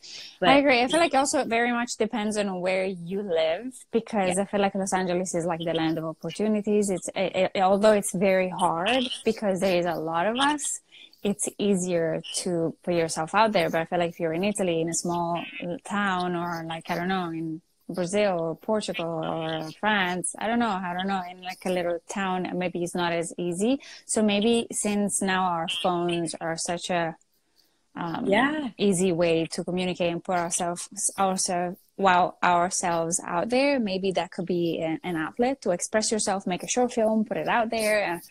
[SPEAKER 2] agree.
[SPEAKER 1] need to go. But
[SPEAKER 2] I agree. I feel like also very much depends on where you live because I feel like Los Angeles is like the land of opportunities. It's it, it- although it's very hard because there is a lot of us. It's easier to put yourself out there. But I feel like if you're in Italy, in a small town, or like I don't know, in Brazil or Portugal or France, I don't know, I don't know, in like a little town, maybe it's not as easy. So maybe since now our phones are such a um,
[SPEAKER 1] Yeah.
[SPEAKER 2] easy way to communicate and put ourselves also while ourselves out there. Maybe that could be an, an outlet to express yourself make a short film put it out there and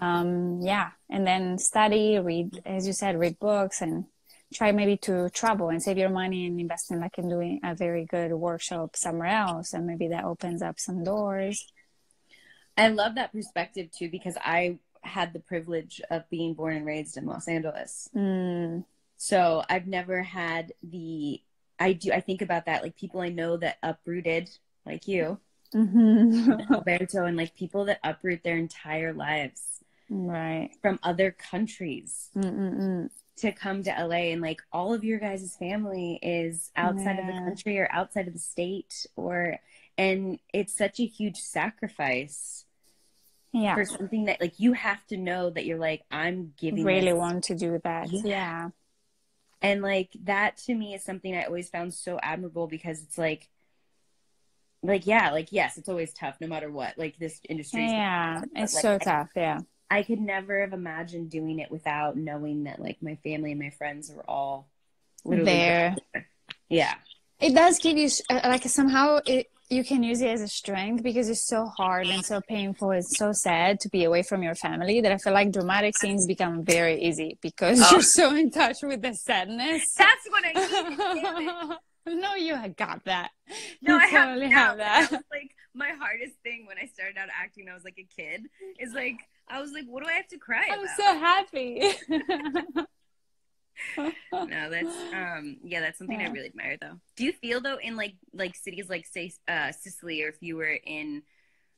[SPEAKER 2] um, yeah. And then study read as you said read books and try maybe to travel and save your money and invest in like in doing a very good workshop somewhere else. And maybe that opens up some doors.
[SPEAKER 1] I love that perspective too because I had the privilege of being born and raised in Los Angeles.
[SPEAKER 2] mm,
[SPEAKER 1] So I've never had the I do I think about that like people I know that uprooted like you,
[SPEAKER 2] mhm. <laughs>
[SPEAKER 1] Alberto, and like people that uproot their entire lives
[SPEAKER 2] right
[SPEAKER 1] from other countries
[SPEAKER 2] Mm-mm-mm.
[SPEAKER 1] to come to LA and like all of your guys' family is outside of the country or outside of the state or and it's such a huge sacrifice
[SPEAKER 2] yeah
[SPEAKER 1] for something that like you have to know that you're like I'm giving
[SPEAKER 2] really
[SPEAKER 1] this.
[SPEAKER 2] want to do that
[SPEAKER 1] Yeah.
[SPEAKER 2] yeah
[SPEAKER 1] and like that to me is something I always found so admirable because it's like like yeah, like yes, it's always tough no matter what. Like this industry. is
[SPEAKER 2] Yeah,
[SPEAKER 1] tough,
[SPEAKER 2] it's
[SPEAKER 1] but,
[SPEAKER 2] so
[SPEAKER 1] I-
[SPEAKER 2] tough. Yeah.
[SPEAKER 1] I could never have imagined doing it without knowing that like my family and my friends were all literally
[SPEAKER 2] There.
[SPEAKER 1] Yeah.
[SPEAKER 2] It does give you uh, like somehow it you can use it as a strength because it's so hard and so painful. It's so sad to be away from your family that I feel like dramatic scenes become very easy because
[SPEAKER 1] Oh.
[SPEAKER 2] you're so in touch with the sadness.
[SPEAKER 1] That's what I needed. <laughs>
[SPEAKER 2] no, you have got that.
[SPEAKER 1] No,
[SPEAKER 2] you
[SPEAKER 1] I have
[SPEAKER 2] totally have
[SPEAKER 1] but
[SPEAKER 2] that.
[SPEAKER 1] was like my hardest thing when I started out acting when I was like a kid is like I was like, what do I have to cry
[SPEAKER 2] I'm
[SPEAKER 1] about?
[SPEAKER 2] so happy. <laughs> <laughs>
[SPEAKER 1] no, that's <laughs> um yeah, that's something I really admire though. Do you feel though in like like cities like say uh Sicily or if you were in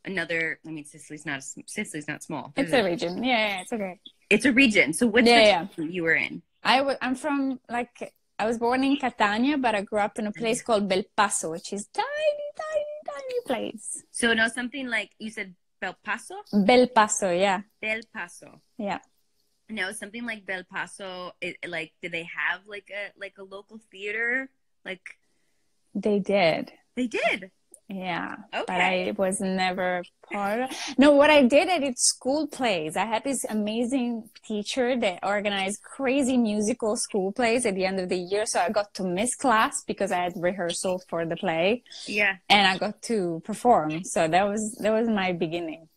[SPEAKER 1] another I mean Sicily's not Sicily's not small.
[SPEAKER 2] it's a
[SPEAKER 1] it?
[SPEAKER 2] region. Yeah, yeah, it's okay.
[SPEAKER 1] it's a region. So what's
[SPEAKER 2] Yeah, yeah.
[SPEAKER 1] you were in?
[SPEAKER 2] I w- I'm from like I was born in Catania, but I grew up in a place called Bel Paso, which is tiny, tiny, tiny place.
[SPEAKER 1] So no something like you said Belpasso?
[SPEAKER 2] Bel Paso, yeah,
[SPEAKER 1] Del Paso.
[SPEAKER 2] yeah.
[SPEAKER 1] No, something like Belpasso. It, like, did they have like a like a local theater? Like
[SPEAKER 2] They did,
[SPEAKER 1] they did.
[SPEAKER 2] yeah.
[SPEAKER 1] Okay.
[SPEAKER 2] But I was never part of. No, what I did, I did school plays. I had this amazing teacher that organized crazy musical school plays at the end of the year, so I got to miss class because I had rehearsal for the play.
[SPEAKER 1] Yeah,
[SPEAKER 2] and I got to perform. So that was that was my beginning.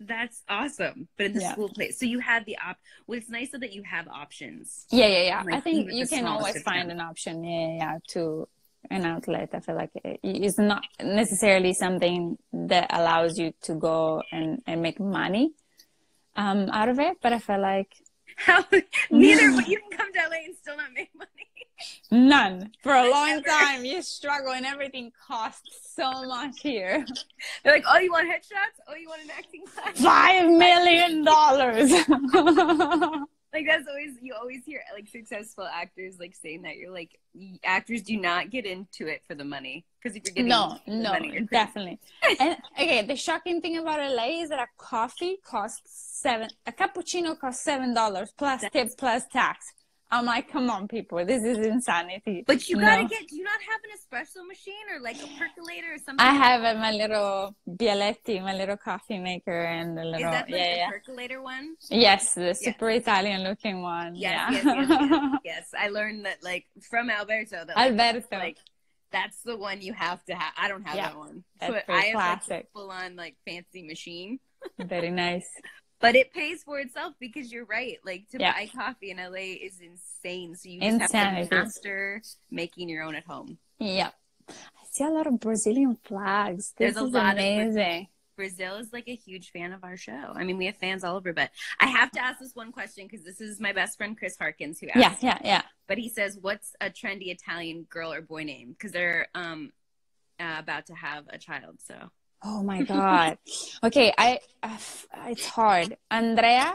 [SPEAKER 1] That's awesome. But in the
[SPEAKER 2] Yeah.
[SPEAKER 1] school place, so you had the op. Well, it's nice that you have options.
[SPEAKER 2] Yeah, yeah, yeah.
[SPEAKER 1] Like,
[SPEAKER 2] I think you can always find an option. Yeah, yeah, yeah, to an outlet. I feel like it's not necessarily something that allows you to go and, and make money um, out of it, but I feel like <laughs>
[SPEAKER 1] How neither, but you can come to LA and still not make money.
[SPEAKER 2] None for a long time. You struggle, and everything costs so much here. <laughs>
[SPEAKER 1] They're like, oh, you want headshots? Oh, you want an acting class?
[SPEAKER 2] Five million <laughs> dollars. <laughs>
[SPEAKER 1] Like that's always you always hear like successful actors like saying that you're like actors do not get into it for the money because if you're getting
[SPEAKER 2] no, no,
[SPEAKER 1] money, you're
[SPEAKER 2] definitely. and okay, the shocking thing about LA is that a coffee costs seven, a cappuccino costs seven dollars plus tip plus tax. I'm like, come on, people, this is insanity.
[SPEAKER 1] But you gotta
[SPEAKER 2] No.
[SPEAKER 1] get. Do you not have an espresso machine or like a percolator or something?
[SPEAKER 2] I have uh, my little Bialetti, my little coffee maker, and the
[SPEAKER 1] Is
[SPEAKER 2] little
[SPEAKER 1] that like
[SPEAKER 2] yeah,
[SPEAKER 1] the
[SPEAKER 2] yeah.
[SPEAKER 1] percolator one?
[SPEAKER 2] Yes, the super Italian looking one.
[SPEAKER 1] Yes,
[SPEAKER 2] yeah.
[SPEAKER 1] yes, yes, yes, <laughs> yes. I learned that like from Alberto that like,
[SPEAKER 2] Alberto.
[SPEAKER 1] like that's the one you have to have. I don't have
[SPEAKER 2] Yeah,
[SPEAKER 1] that one.
[SPEAKER 2] that's
[SPEAKER 1] but I have like
[SPEAKER 2] classic.
[SPEAKER 1] a full on like fancy machine.
[SPEAKER 2] Very nice. <laughs>
[SPEAKER 1] But it pays for itself because you're right. Like to
[SPEAKER 2] Yeah.
[SPEAKER 1] buy coffee in LA is insane. So you just have
[SPEAKER 2] Insanity.
[SPEAKER 1] to master making your own at home.
[SPEAKER 2] Yeah. I see a lot of Brazilian flags. This
[SPEAKER 1] There's a
[SPEAKER 2] is
[SPEAKER 1] lot of
[SPEAKER 2] amazing.
[SPEAKER 1] Brazil is like a huge fan of our show. I mean, we have fans all over, but I have to ask this one question because this is my best friend Chris Harkins who asked.
[SPEAKER 2] yeah, yeah, yeah.
[SPEAKER 1] But he says, "What's a trendy Italian girl or boy name?" Because they're um uh, about to have a child. So
[SPEAKER 2] Oh my god. okay, I, I it's hard. Andrea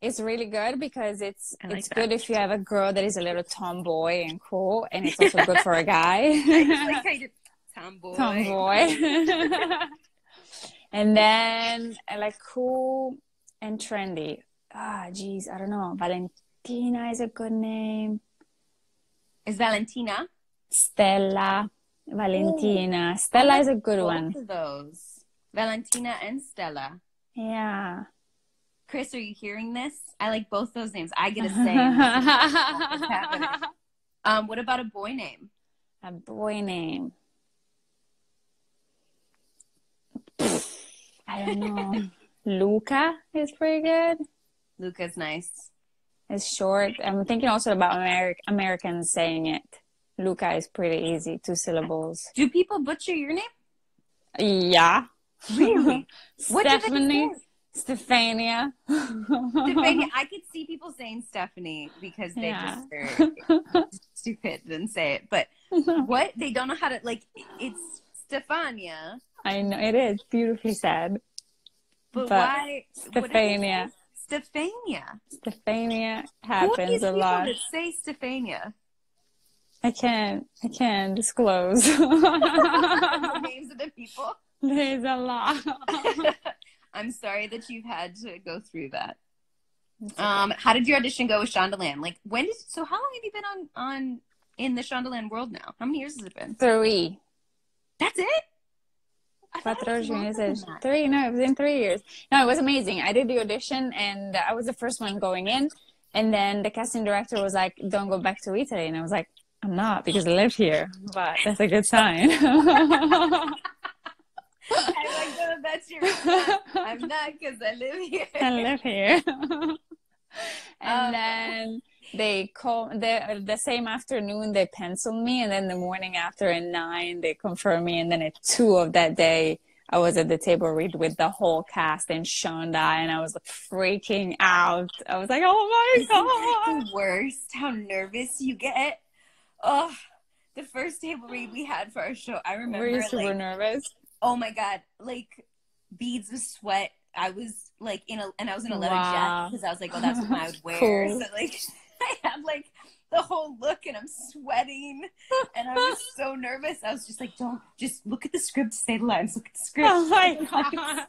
[SPEAKER 2] is really good because it's
[SPEAKER 1] like
[SPEAKER 2] it's
[SPEAKER 1] that.
[SPEAKER 2] good if you have a girl that is a little tomboy and cool, and it's also good for a <laughs> guy.
[SPEAKER 1] like how you tomboy.
[SPEAKER 2] tomboy. <laughs> and then like cool and trendy. Ah, geez, I don't know. Valentina is a good name.
[SPEAKER 1] Is Valentina?
[SPEAKER 2] Stella, Valentina. Stella is a good
[SPEAKER 1] Both
[SPEAKER 2] one.
[SPEAKER 1] of those. Valentina and Stella.
[SPEAKER 2] Yeah.
[SPEAKER 1] Chris, are you hearing this? I like both those names. I get a say. in What's happening? um, what about a boy name?
[SPEAKER 2] a boy name. <laughs> I don't know. Luca is pretty good.
[SPEAKER 1] Luca's nice.
[SPEAKER 2] It's short. I'm thinking also about Ameri- Americans saying it. Luca is pretty easy, two syllables.
[SPEAKER 1] Do people butcher your name?
[SPEAKER 2] Yeah.
[SPEAKER 1] Really? <laughs>
[SPEAKER 2] Stephanie.
[SPEAKER 1] say?
[SPEAKER 2] Stephania.
[SPEAKER 1] Stephania, I could see people saying Stephanie because they
[SPEAKER 2] Yeah.
[SPEAKER 1] just are <laughs> stupid and say it. But <laughs> what? They don't know how to like. It's Stefania,
[SPEAKER 2] I know it is beautifully said.
[SPEAKER 1] but,
[SPEAKER 2] But
[SPEAKER 1] why? what do they
[SPEAKER 2] Stephania.
[SPEAKER 1] say? Stephania.
[SPEAKER 2] Stephania
[SPEAKER 1] Who are
[SPEAKER 2] happens a
[SPEAKER 1] people
[SPEAKER 2] lot.
[SPEAKER 1] that say Stephania?
[SPEAKER 2] I can't. I can't disclose. <laughs>
[SPEAKER 1] the names of the people.
[SPEAKER 2] There's a lot. <laughs>
[SPEAKER 1] I'm sorry that you've had to go through that. Um, how did your audition go with Shondaland? Like, when did? So, how long have you been on on in the Shondaland world now? How many years has it been?
[SPEAKER 2] Three.
[SPEAKER 1] That's it.
[SPEAKER 2] Cuatro meses. Three, no, it was in three years. No, it was amazing. I did the audition and I was the first one going in. And then the casting director was like, don't go back to Italy. And I was like, I'm not because I live here, but that's a good sign.
[SPEAKER 1] I'm like, no, that's your response. <laughs> I'm not because I live here.
[SPEAKER 2] I live here. and
[SPEAKER 1] Um,
[SPEAKER 2] then they call the the same afternoon they penciled me, and then the morning after at nine they confirmed me, and then at two of that day I was at the table read with the whole cast and Shonda, and I was like freaking out. I was like, oh my
[SPEAKER 1] Isn't that
[SPEAKER 2] god!
[SPEAKER 1] the worst how nervous you get? Oh, the first table read we had for our show, I remember
[SPEAKER 2] Were you super
[SPEAKER 1] like,
[SPEAKER 2] nervous?
[SPEAKER 1] oh my god, like beads of sweat. I was like in a, and I was in a leather
[SPEAKER 2] Wow.
[SPEAKER 1] jacket because I was like, oh, that's what I would <laughs> wear.
[SPEAKER 2] Cool.
[SPEAKER 1] So like, <laughs> I had like the whole look, and I'm sweating, and I was so nervous. I was just like, don't just look at the script, say the lines, look at the <laughs> script.
[SPEAKER 2] Oh my
[SPEAKER 1] say the lines.
[SPEAKER 2] god,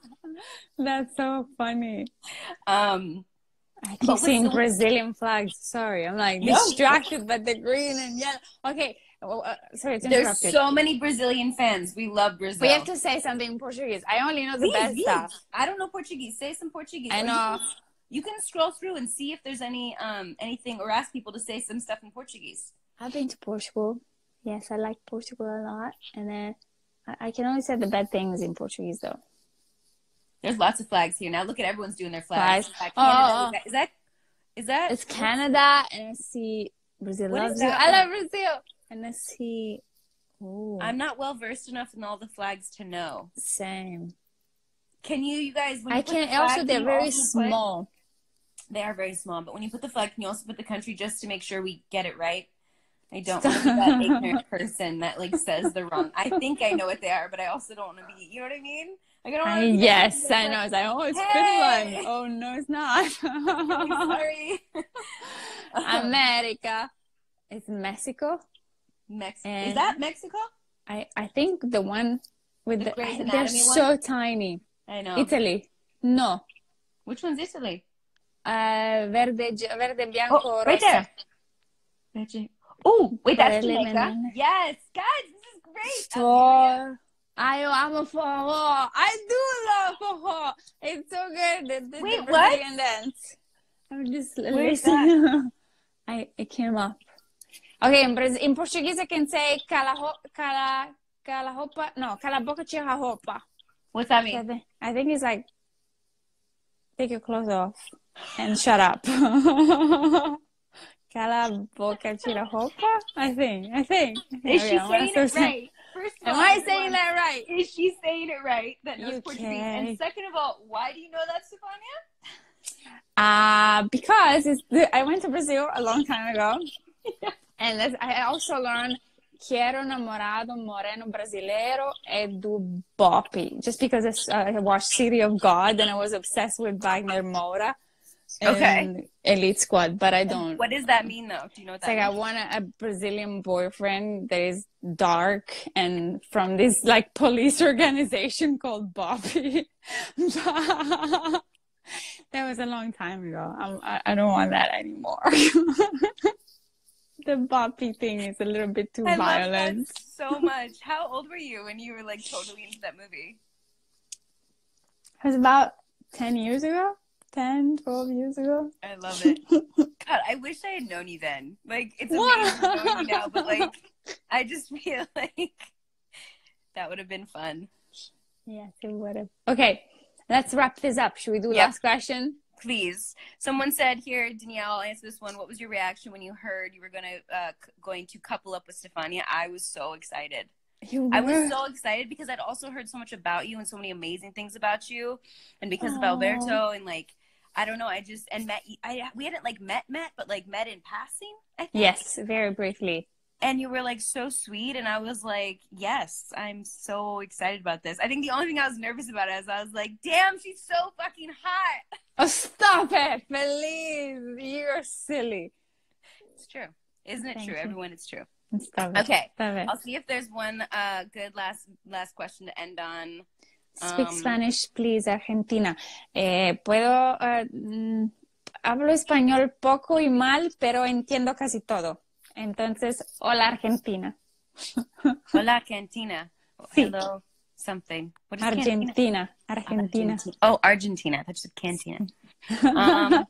[SPEAKER 2] that's so funny.
[SPEAKER 1] Um,
[SPEAKER 2] I keep seeing
[SPEAKER 1] the-
[SPEAKER 2] Brazilian flags. Sorry, I'm like
[SPEAKER 1] No.
[SPEAKER 2] distracted by the green and yellow. Okay, well, uh, sorry
[SPEAKER 1] there's so many Brazilian fans. We love Brazil.
[SPEAKER 2] We have to say something in Portuguese. I only know the
[SPEAKER 1] Please,
[SPEAKER 2] best
[SPEAKER 1] please.
[SPEAKER 2] stuff.
[SPEAKER 1] I don't know Portuguese. Say some Portuguese.
[SPEAKER 2] I know.
[SPEAKER 1] can- You can scroll through and see if there's any um anything or ask people to say some stuff in Portuguese.
[SPEAKER 2] I've been to Portugal. Yes, I like Portugal a lot. And then I, I can only say the bad things in Portuguese though.
[SPEAKER 1] There's lots of flags here. Now look at everyone's doing their flags.
[SPEAKER 2] Flags.
[SPEAKER 1] Uh,
[SPEAKER 2] Oh, oh,
[SPEAKER 1] Is, that, is that is that
[SPEAKER 2] It's Canada and I see Brazil
[SPEAKER 1] What
[SPEAKER 2] loves you. I love Brazil. And I see oh
[SPEAKER 1] I'm not well versed enough in all the flags to know.
[SPEAKER 2] same.
[SPEAKER 1] Can you you guys when you
[SPEAKER 2] I
[SPEAKER 1] put the
[SPEAKER 2] can
[SPEAKER 1] flag,
[SPEAKER 2] also they're very
[SPEAKER 1] also put-
[SPEAKER 2] small.
[SPEAKER 1] they are very small, but when you put the flag, can you also put the country just to make sure we get it right? I don't want to be that ignorant person that like says the wrong. I think I know what they are, but I also don't want to be. You know what I mean? Like I don't want to.
[SPEAKER 2] Yes, I know.
[SPEAKER 1] like,
[SPEAKER 2] It's like, oh, it's
[SPEAKER 1] Hey!
[SPEAKER 2] Finland. <laughs> Oh no, it's not.
[SPEAKER 1] Sorry. <laughs> <laughs>
[SPEAKER 2] America. It's Mexico.
[SPEAKER 1] Mexico.
[SPEAKER 2] And-
[SPEAKER 1] Is that Mexico?
[SPEAKER 2] I I think the one with
[SPEAKER 1] The
[SPEAKER 2] the, they're so tiny.
[SPEAKER 1] I know.
[SPEAKER 2] Italy. No.
[SPEAKER 1] Which one's Italy?
[SPEAKER 2] Uh, verde, verde, bianco,
[SPEAKER 1] Oh, right
[SPEAKER 2] rosa.
[SPEAKER 1] there. Oh, wait, that's Jamaica. Yes, guys, this is great.
[SPEAKER 2] So, I amo forró. I do love forró. It's so good. The, the,
[SPEAKER 1] Wait,
[SPEAKER 2] the
[SPEAKER 1] what?
[SPEAKER 2] Dance. I'm just
[SPEAKER 1] Where's
[SPEAKER 2] listening. <laughs> I it came up. Okay, in, Braz- in Portuguese I can say cala, ho- cala, cala roupa. No, cala a boca tira roupa.
[SPEAKER 1] What's that
[SPEAKER 2] I
[SPEAKER 1] mean?
[SPEAKER 2] I think it's like take your clothes off and shut up. <laughs> Cala a boca, tira roupa. I think. I think.
[SPEAKER 1] Is she saying it right? First of
[SPEAKER 2] Am
[SPEAKER 1] all,
[SPEAKER 2] I saying that right?
[SPEAKER 1] Is she saying it right? That knows
[SPEAKER 2] You
[SPEAKER 1] Portuguese. And second of all, why do you know that, Stefania?
[SPEAKER 2] Uh, because it's the, I went to Brazil a long time ago, <laughs> and I also learned Quero namorado moreno brasileiro é do BOPE. Just because I uh, I watched City of God and I was obsessed with Wagner Moura
[SPEAKER 1] Okay.
[SPEAKER 2] Elite Squad, but I don't.
[SPEAKER 1] What does that mean, though? Do you know what
[SPEAKER 2] It's
[SPEAKER 1] that
[SPEAKER 2] like I want a, a Brazilian boyfriend that is dark and from this like police <laughs> organization called BOPE. <laughs> that was a long time ago. I'm, I, I don't want that anymore. <laughs> the BOPE thing is a little bit too
[SPEAKER 1] I love
[SPEAKER 2] violent.
[SPEAKER 1] that so much. How old were you when you were like totally into that movie?
[SPEAKER 2] It was about 10 years ago, 10, 12 years ago.
[SPEAKER 1] I love it. <laughs> God, I wish I had known you then. Like, it's
[SPEAKER 2] What?
[SPEAKER 1] amazing knowing you now, but like, I just feel <laughs> like that would have been fun.
[SPEAKER 2] Yes, it would have. Okay, let's wrap this up. Should we do
[SPEAKER 1] Yep.
[SPEAKER 2] last question?
[SPEAKER 1] Please. Someone said here, Danielle, I'll answer this one. What was your reaction when you heard you were gonna uh, c- going to couple up with Stefania? I was so excited.
[SPEAKER 2] You
[SPEAKER 1] I was so excited because I'd also heard so much about you and so many amazing things about you, and because of Alberto and like I don't know, I just and met I we hadn't like met met but like met in passing. I think.
[SPEAKER 2] Yes, very briefly.
[SPEAKER 1] and you were like so sweet and i was like yes i'm so excited about this i think the only thing i was nervous about is i was like damn she's so fucking hot <laughs>
[SPEAKER 2] Oh, stop it, Feliz. You're silly.
[SPEAKER 1] it's true isn't it
[SPEAKER 2] Thank
[SPEAKER 1] true
[SPEAKER 2] you.
[SPEAKER 1] everyone it's true
[SPEAKER 2] Stop it.
[SPEAKER 1] okay
[SPEAKER 2] Stop it.
[SPEAKER 1] i'll see if there's one uh good last last question to end on
[SPEAKER 2] Speak
[SPEAKER 1] um,
[SPEAKER 2] Spanish, please, Argentina. Eh, puedo. mm, hablo español poco y mal, pero entiendo casi todo. Entonces, hola, Argentina.
[SPEAKER 1] hola argentina <laughs>
[SPEAKER 2] Sí.
[SPEAKER 1] hello something. What is
[SPEAKER 2] Argentina. Argentina.
[SPEAKER 1] Argentina. Oh, Argentina. That's just cantina. Um,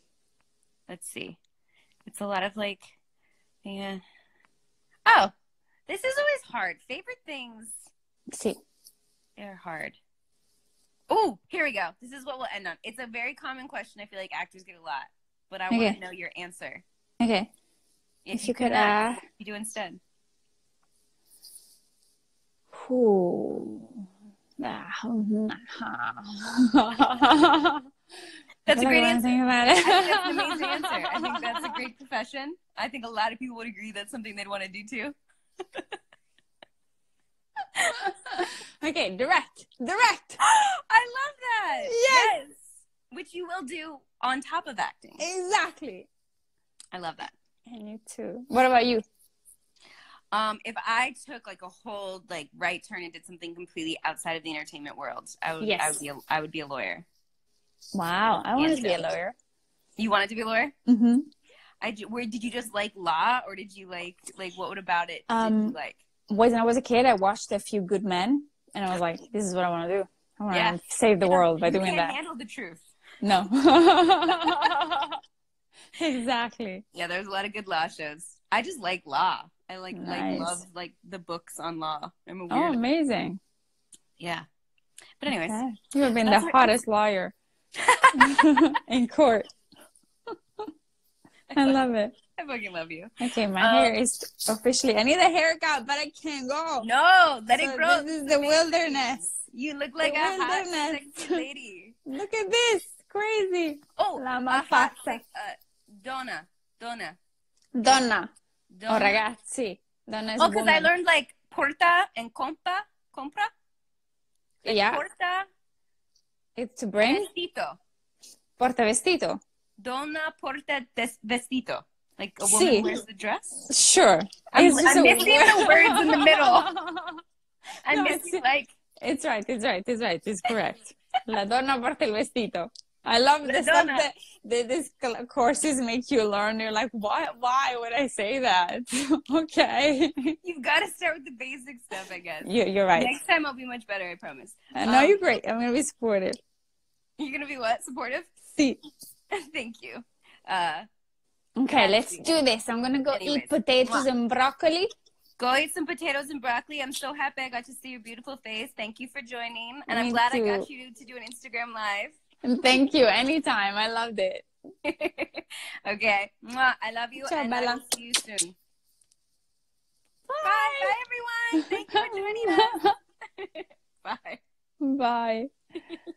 [SPEAKER 1] <laughs> let's see. It's a lot of like, yeah. Oh, this is always hard. Favorite things.
[SPEAKER 2] Sí.
[SPEAKER 1] They're hard. Oh, here we go. This is what we'll end on. It's a very common question. I feel like actors get a lot, but I want to know your answer.
[SPEAKER 2] Okay. If you could,
[SPEAKER 1] ask,
[SPEAKER 2] uh,
[SPEAKER 1] what you do instead?
[SPEAKER 2] Ooh.
[SPEAKER 1] That's a great answer.
[SPEAKER 2] about
[SPEAKER 1] I think that's an <laughs> amazing answer. I think that's a great profession. I think a lot of people would agree that's something they'd want to do too. <laughs> <laughs>
[SPEAKER 2] okay, direct, direct. <gasps>
[SPEAKER 1] I love that.
[SPEAKER 2] Yes.
[SPEAKER 1] Which you will do on top of acting.
[SPEAKER 2] Exactly.
[SPEAKER 1] I love that.
[SPEAKER 2] And you too. What about you?
[SPEAKER 1] Um, if I took like a whole like right turn and did something completely outside of the entertainment world, I would
[SPEAKER 2] yes.
[SPEAKER 1] I would be a, I would be a lawyer.
[SPEAKER 2] Wow, I wanted to be a lawyer.
[SPEAKER 1] You wanted to be a lawyer?
[SPEAKER 2] Mm-hmm.
[SPEAKER 1] I where did you just like law or did you like like what about it did
[SPEAKER 2] Um,
[SPEAKER 1] you like?
[SPEAKER 2] When I was a kid, I watched A Few Good Men, and I was like, "This is what I want to do. I want to
[SPEAKER 1] Yeah.
[SPEAKER 2] save the world by
[SPEAKER 1] you
[SPEAKER 2] doing
[SPEAKER 1] can't
[SPEAKER 2] that."
[SPEAKER 1] handle the truth.
[SPEAKER 2] No. <laughs> exactly.
[SPEAKER 1] Yeah, there's a lot of good law shows. I just like law. I like like love like the books on law. I'm a
[SPEAKER 2] Oh, amazing.
[SPEAKER 1] yeah. But anyways,
[SPEAKER 2] Okay. You have been
[SPEAKER 1] That's
[SPEAKER 2] the hottest lawyer <laughs> <laughs> in court. I love it.
[SPEAKER 1] I fucking love you.
[SPEAKER 2] Okay, my
[SPEAKER 1] Um,
[SPEAKER 2] hair is officially. I need a haircut, but I can't go.
[SPEAKER 1] No, let
[SPEAKER 2] So
[SPEAKER 1] it grow.
[SPEAKER 2] This is the wilderness.
[SPEAKER 1] You look like
[SPEAKER 2] The
[SPEAKER 1] a hot,
[SPEAKER 2] wilderness.
[SPEAKER 1] sexy lady. <laughs>
[SPEAKER 2] Look at this. Crazy.
[SPEAKER 1] Oh,
[SPEAKER 2] La más
[SPEAKER 1] hot, uh, donna, donna,
[SPEAKER 2] Donna.
[SPEAKER 1] donna.
[SPEAKER 2] Oh, ragazzi. Donna is
[SPEAKER 1] Oh, because I learned like porta and compra, compra.
[SPEAKER 2] Yeah.
[SPEAKER 1] Porta
[SPEAKER 2] It's to bring.
[SPEAKER 1] vestito.
[SPEAKER 2] Porta vestito.
[SPEAKER 1] Donna porta des- vestito. Like a woman
[SPEAKER 2] Sí.
[SPEAKER 1] wears the dress.
[SPEAKER 2] Sure.
[SPEAKER 1] I'm, I'm missing the words in the middle. <laughs> I'm
[SPEAKER 2] No,
[SPEAKER 1] missing
[SPEAKER 2] it's-
[SPEAKER 1] like
[SPEAKER 2] It's right. It's right. It's right. It's correct. La donna porta el vestito. I love the stuff that, that these courses make you learn. You're like, why? Why would I say that? <laughs> okay.
[SPEAKER 1] you've got to start with the basic stuff, I guess.
[SPEAKER 2] You, you're right.
[SPEAKER 1] Next time I'll be much better. I promise.
[SPEAKER 2] Know
[SPEAKER 1] Um,
[SPEAKER 2] you're great. I'm gonna be supportive.
[SPEAKER 1] You're gonna be what? Supportive?
[SPEAKER 2] See. <laughs>
[SPEAKER 1] Thank you. Uh,
[SPEAKER 2] Okay, let's do this. I'm gonna go
[SPEAKER 1] Anyways.
[SPEAKER 2] eat potatoes and broccoli.
[SPEAKER 1] go eat some potatoes and broccoli. I'm so happy I got to see your beautiful face. Thank you for joining, and I'm
[SPEAKER 2] Me
[SPEAKER 1] glad I got you to do an Instagram live.
[SPEAKER 2] And thank you. Anytime. I loved it. <laughs>
[SPEAKER 1] okay, Mwah. I love you,
[SPEAKER 2] Ciao,
[SPEAKER 1] and I will see you soon. Bye, bye, everyone. Thank you for joining us. <laughs> Bye.
[SPEAKER 2] Bye.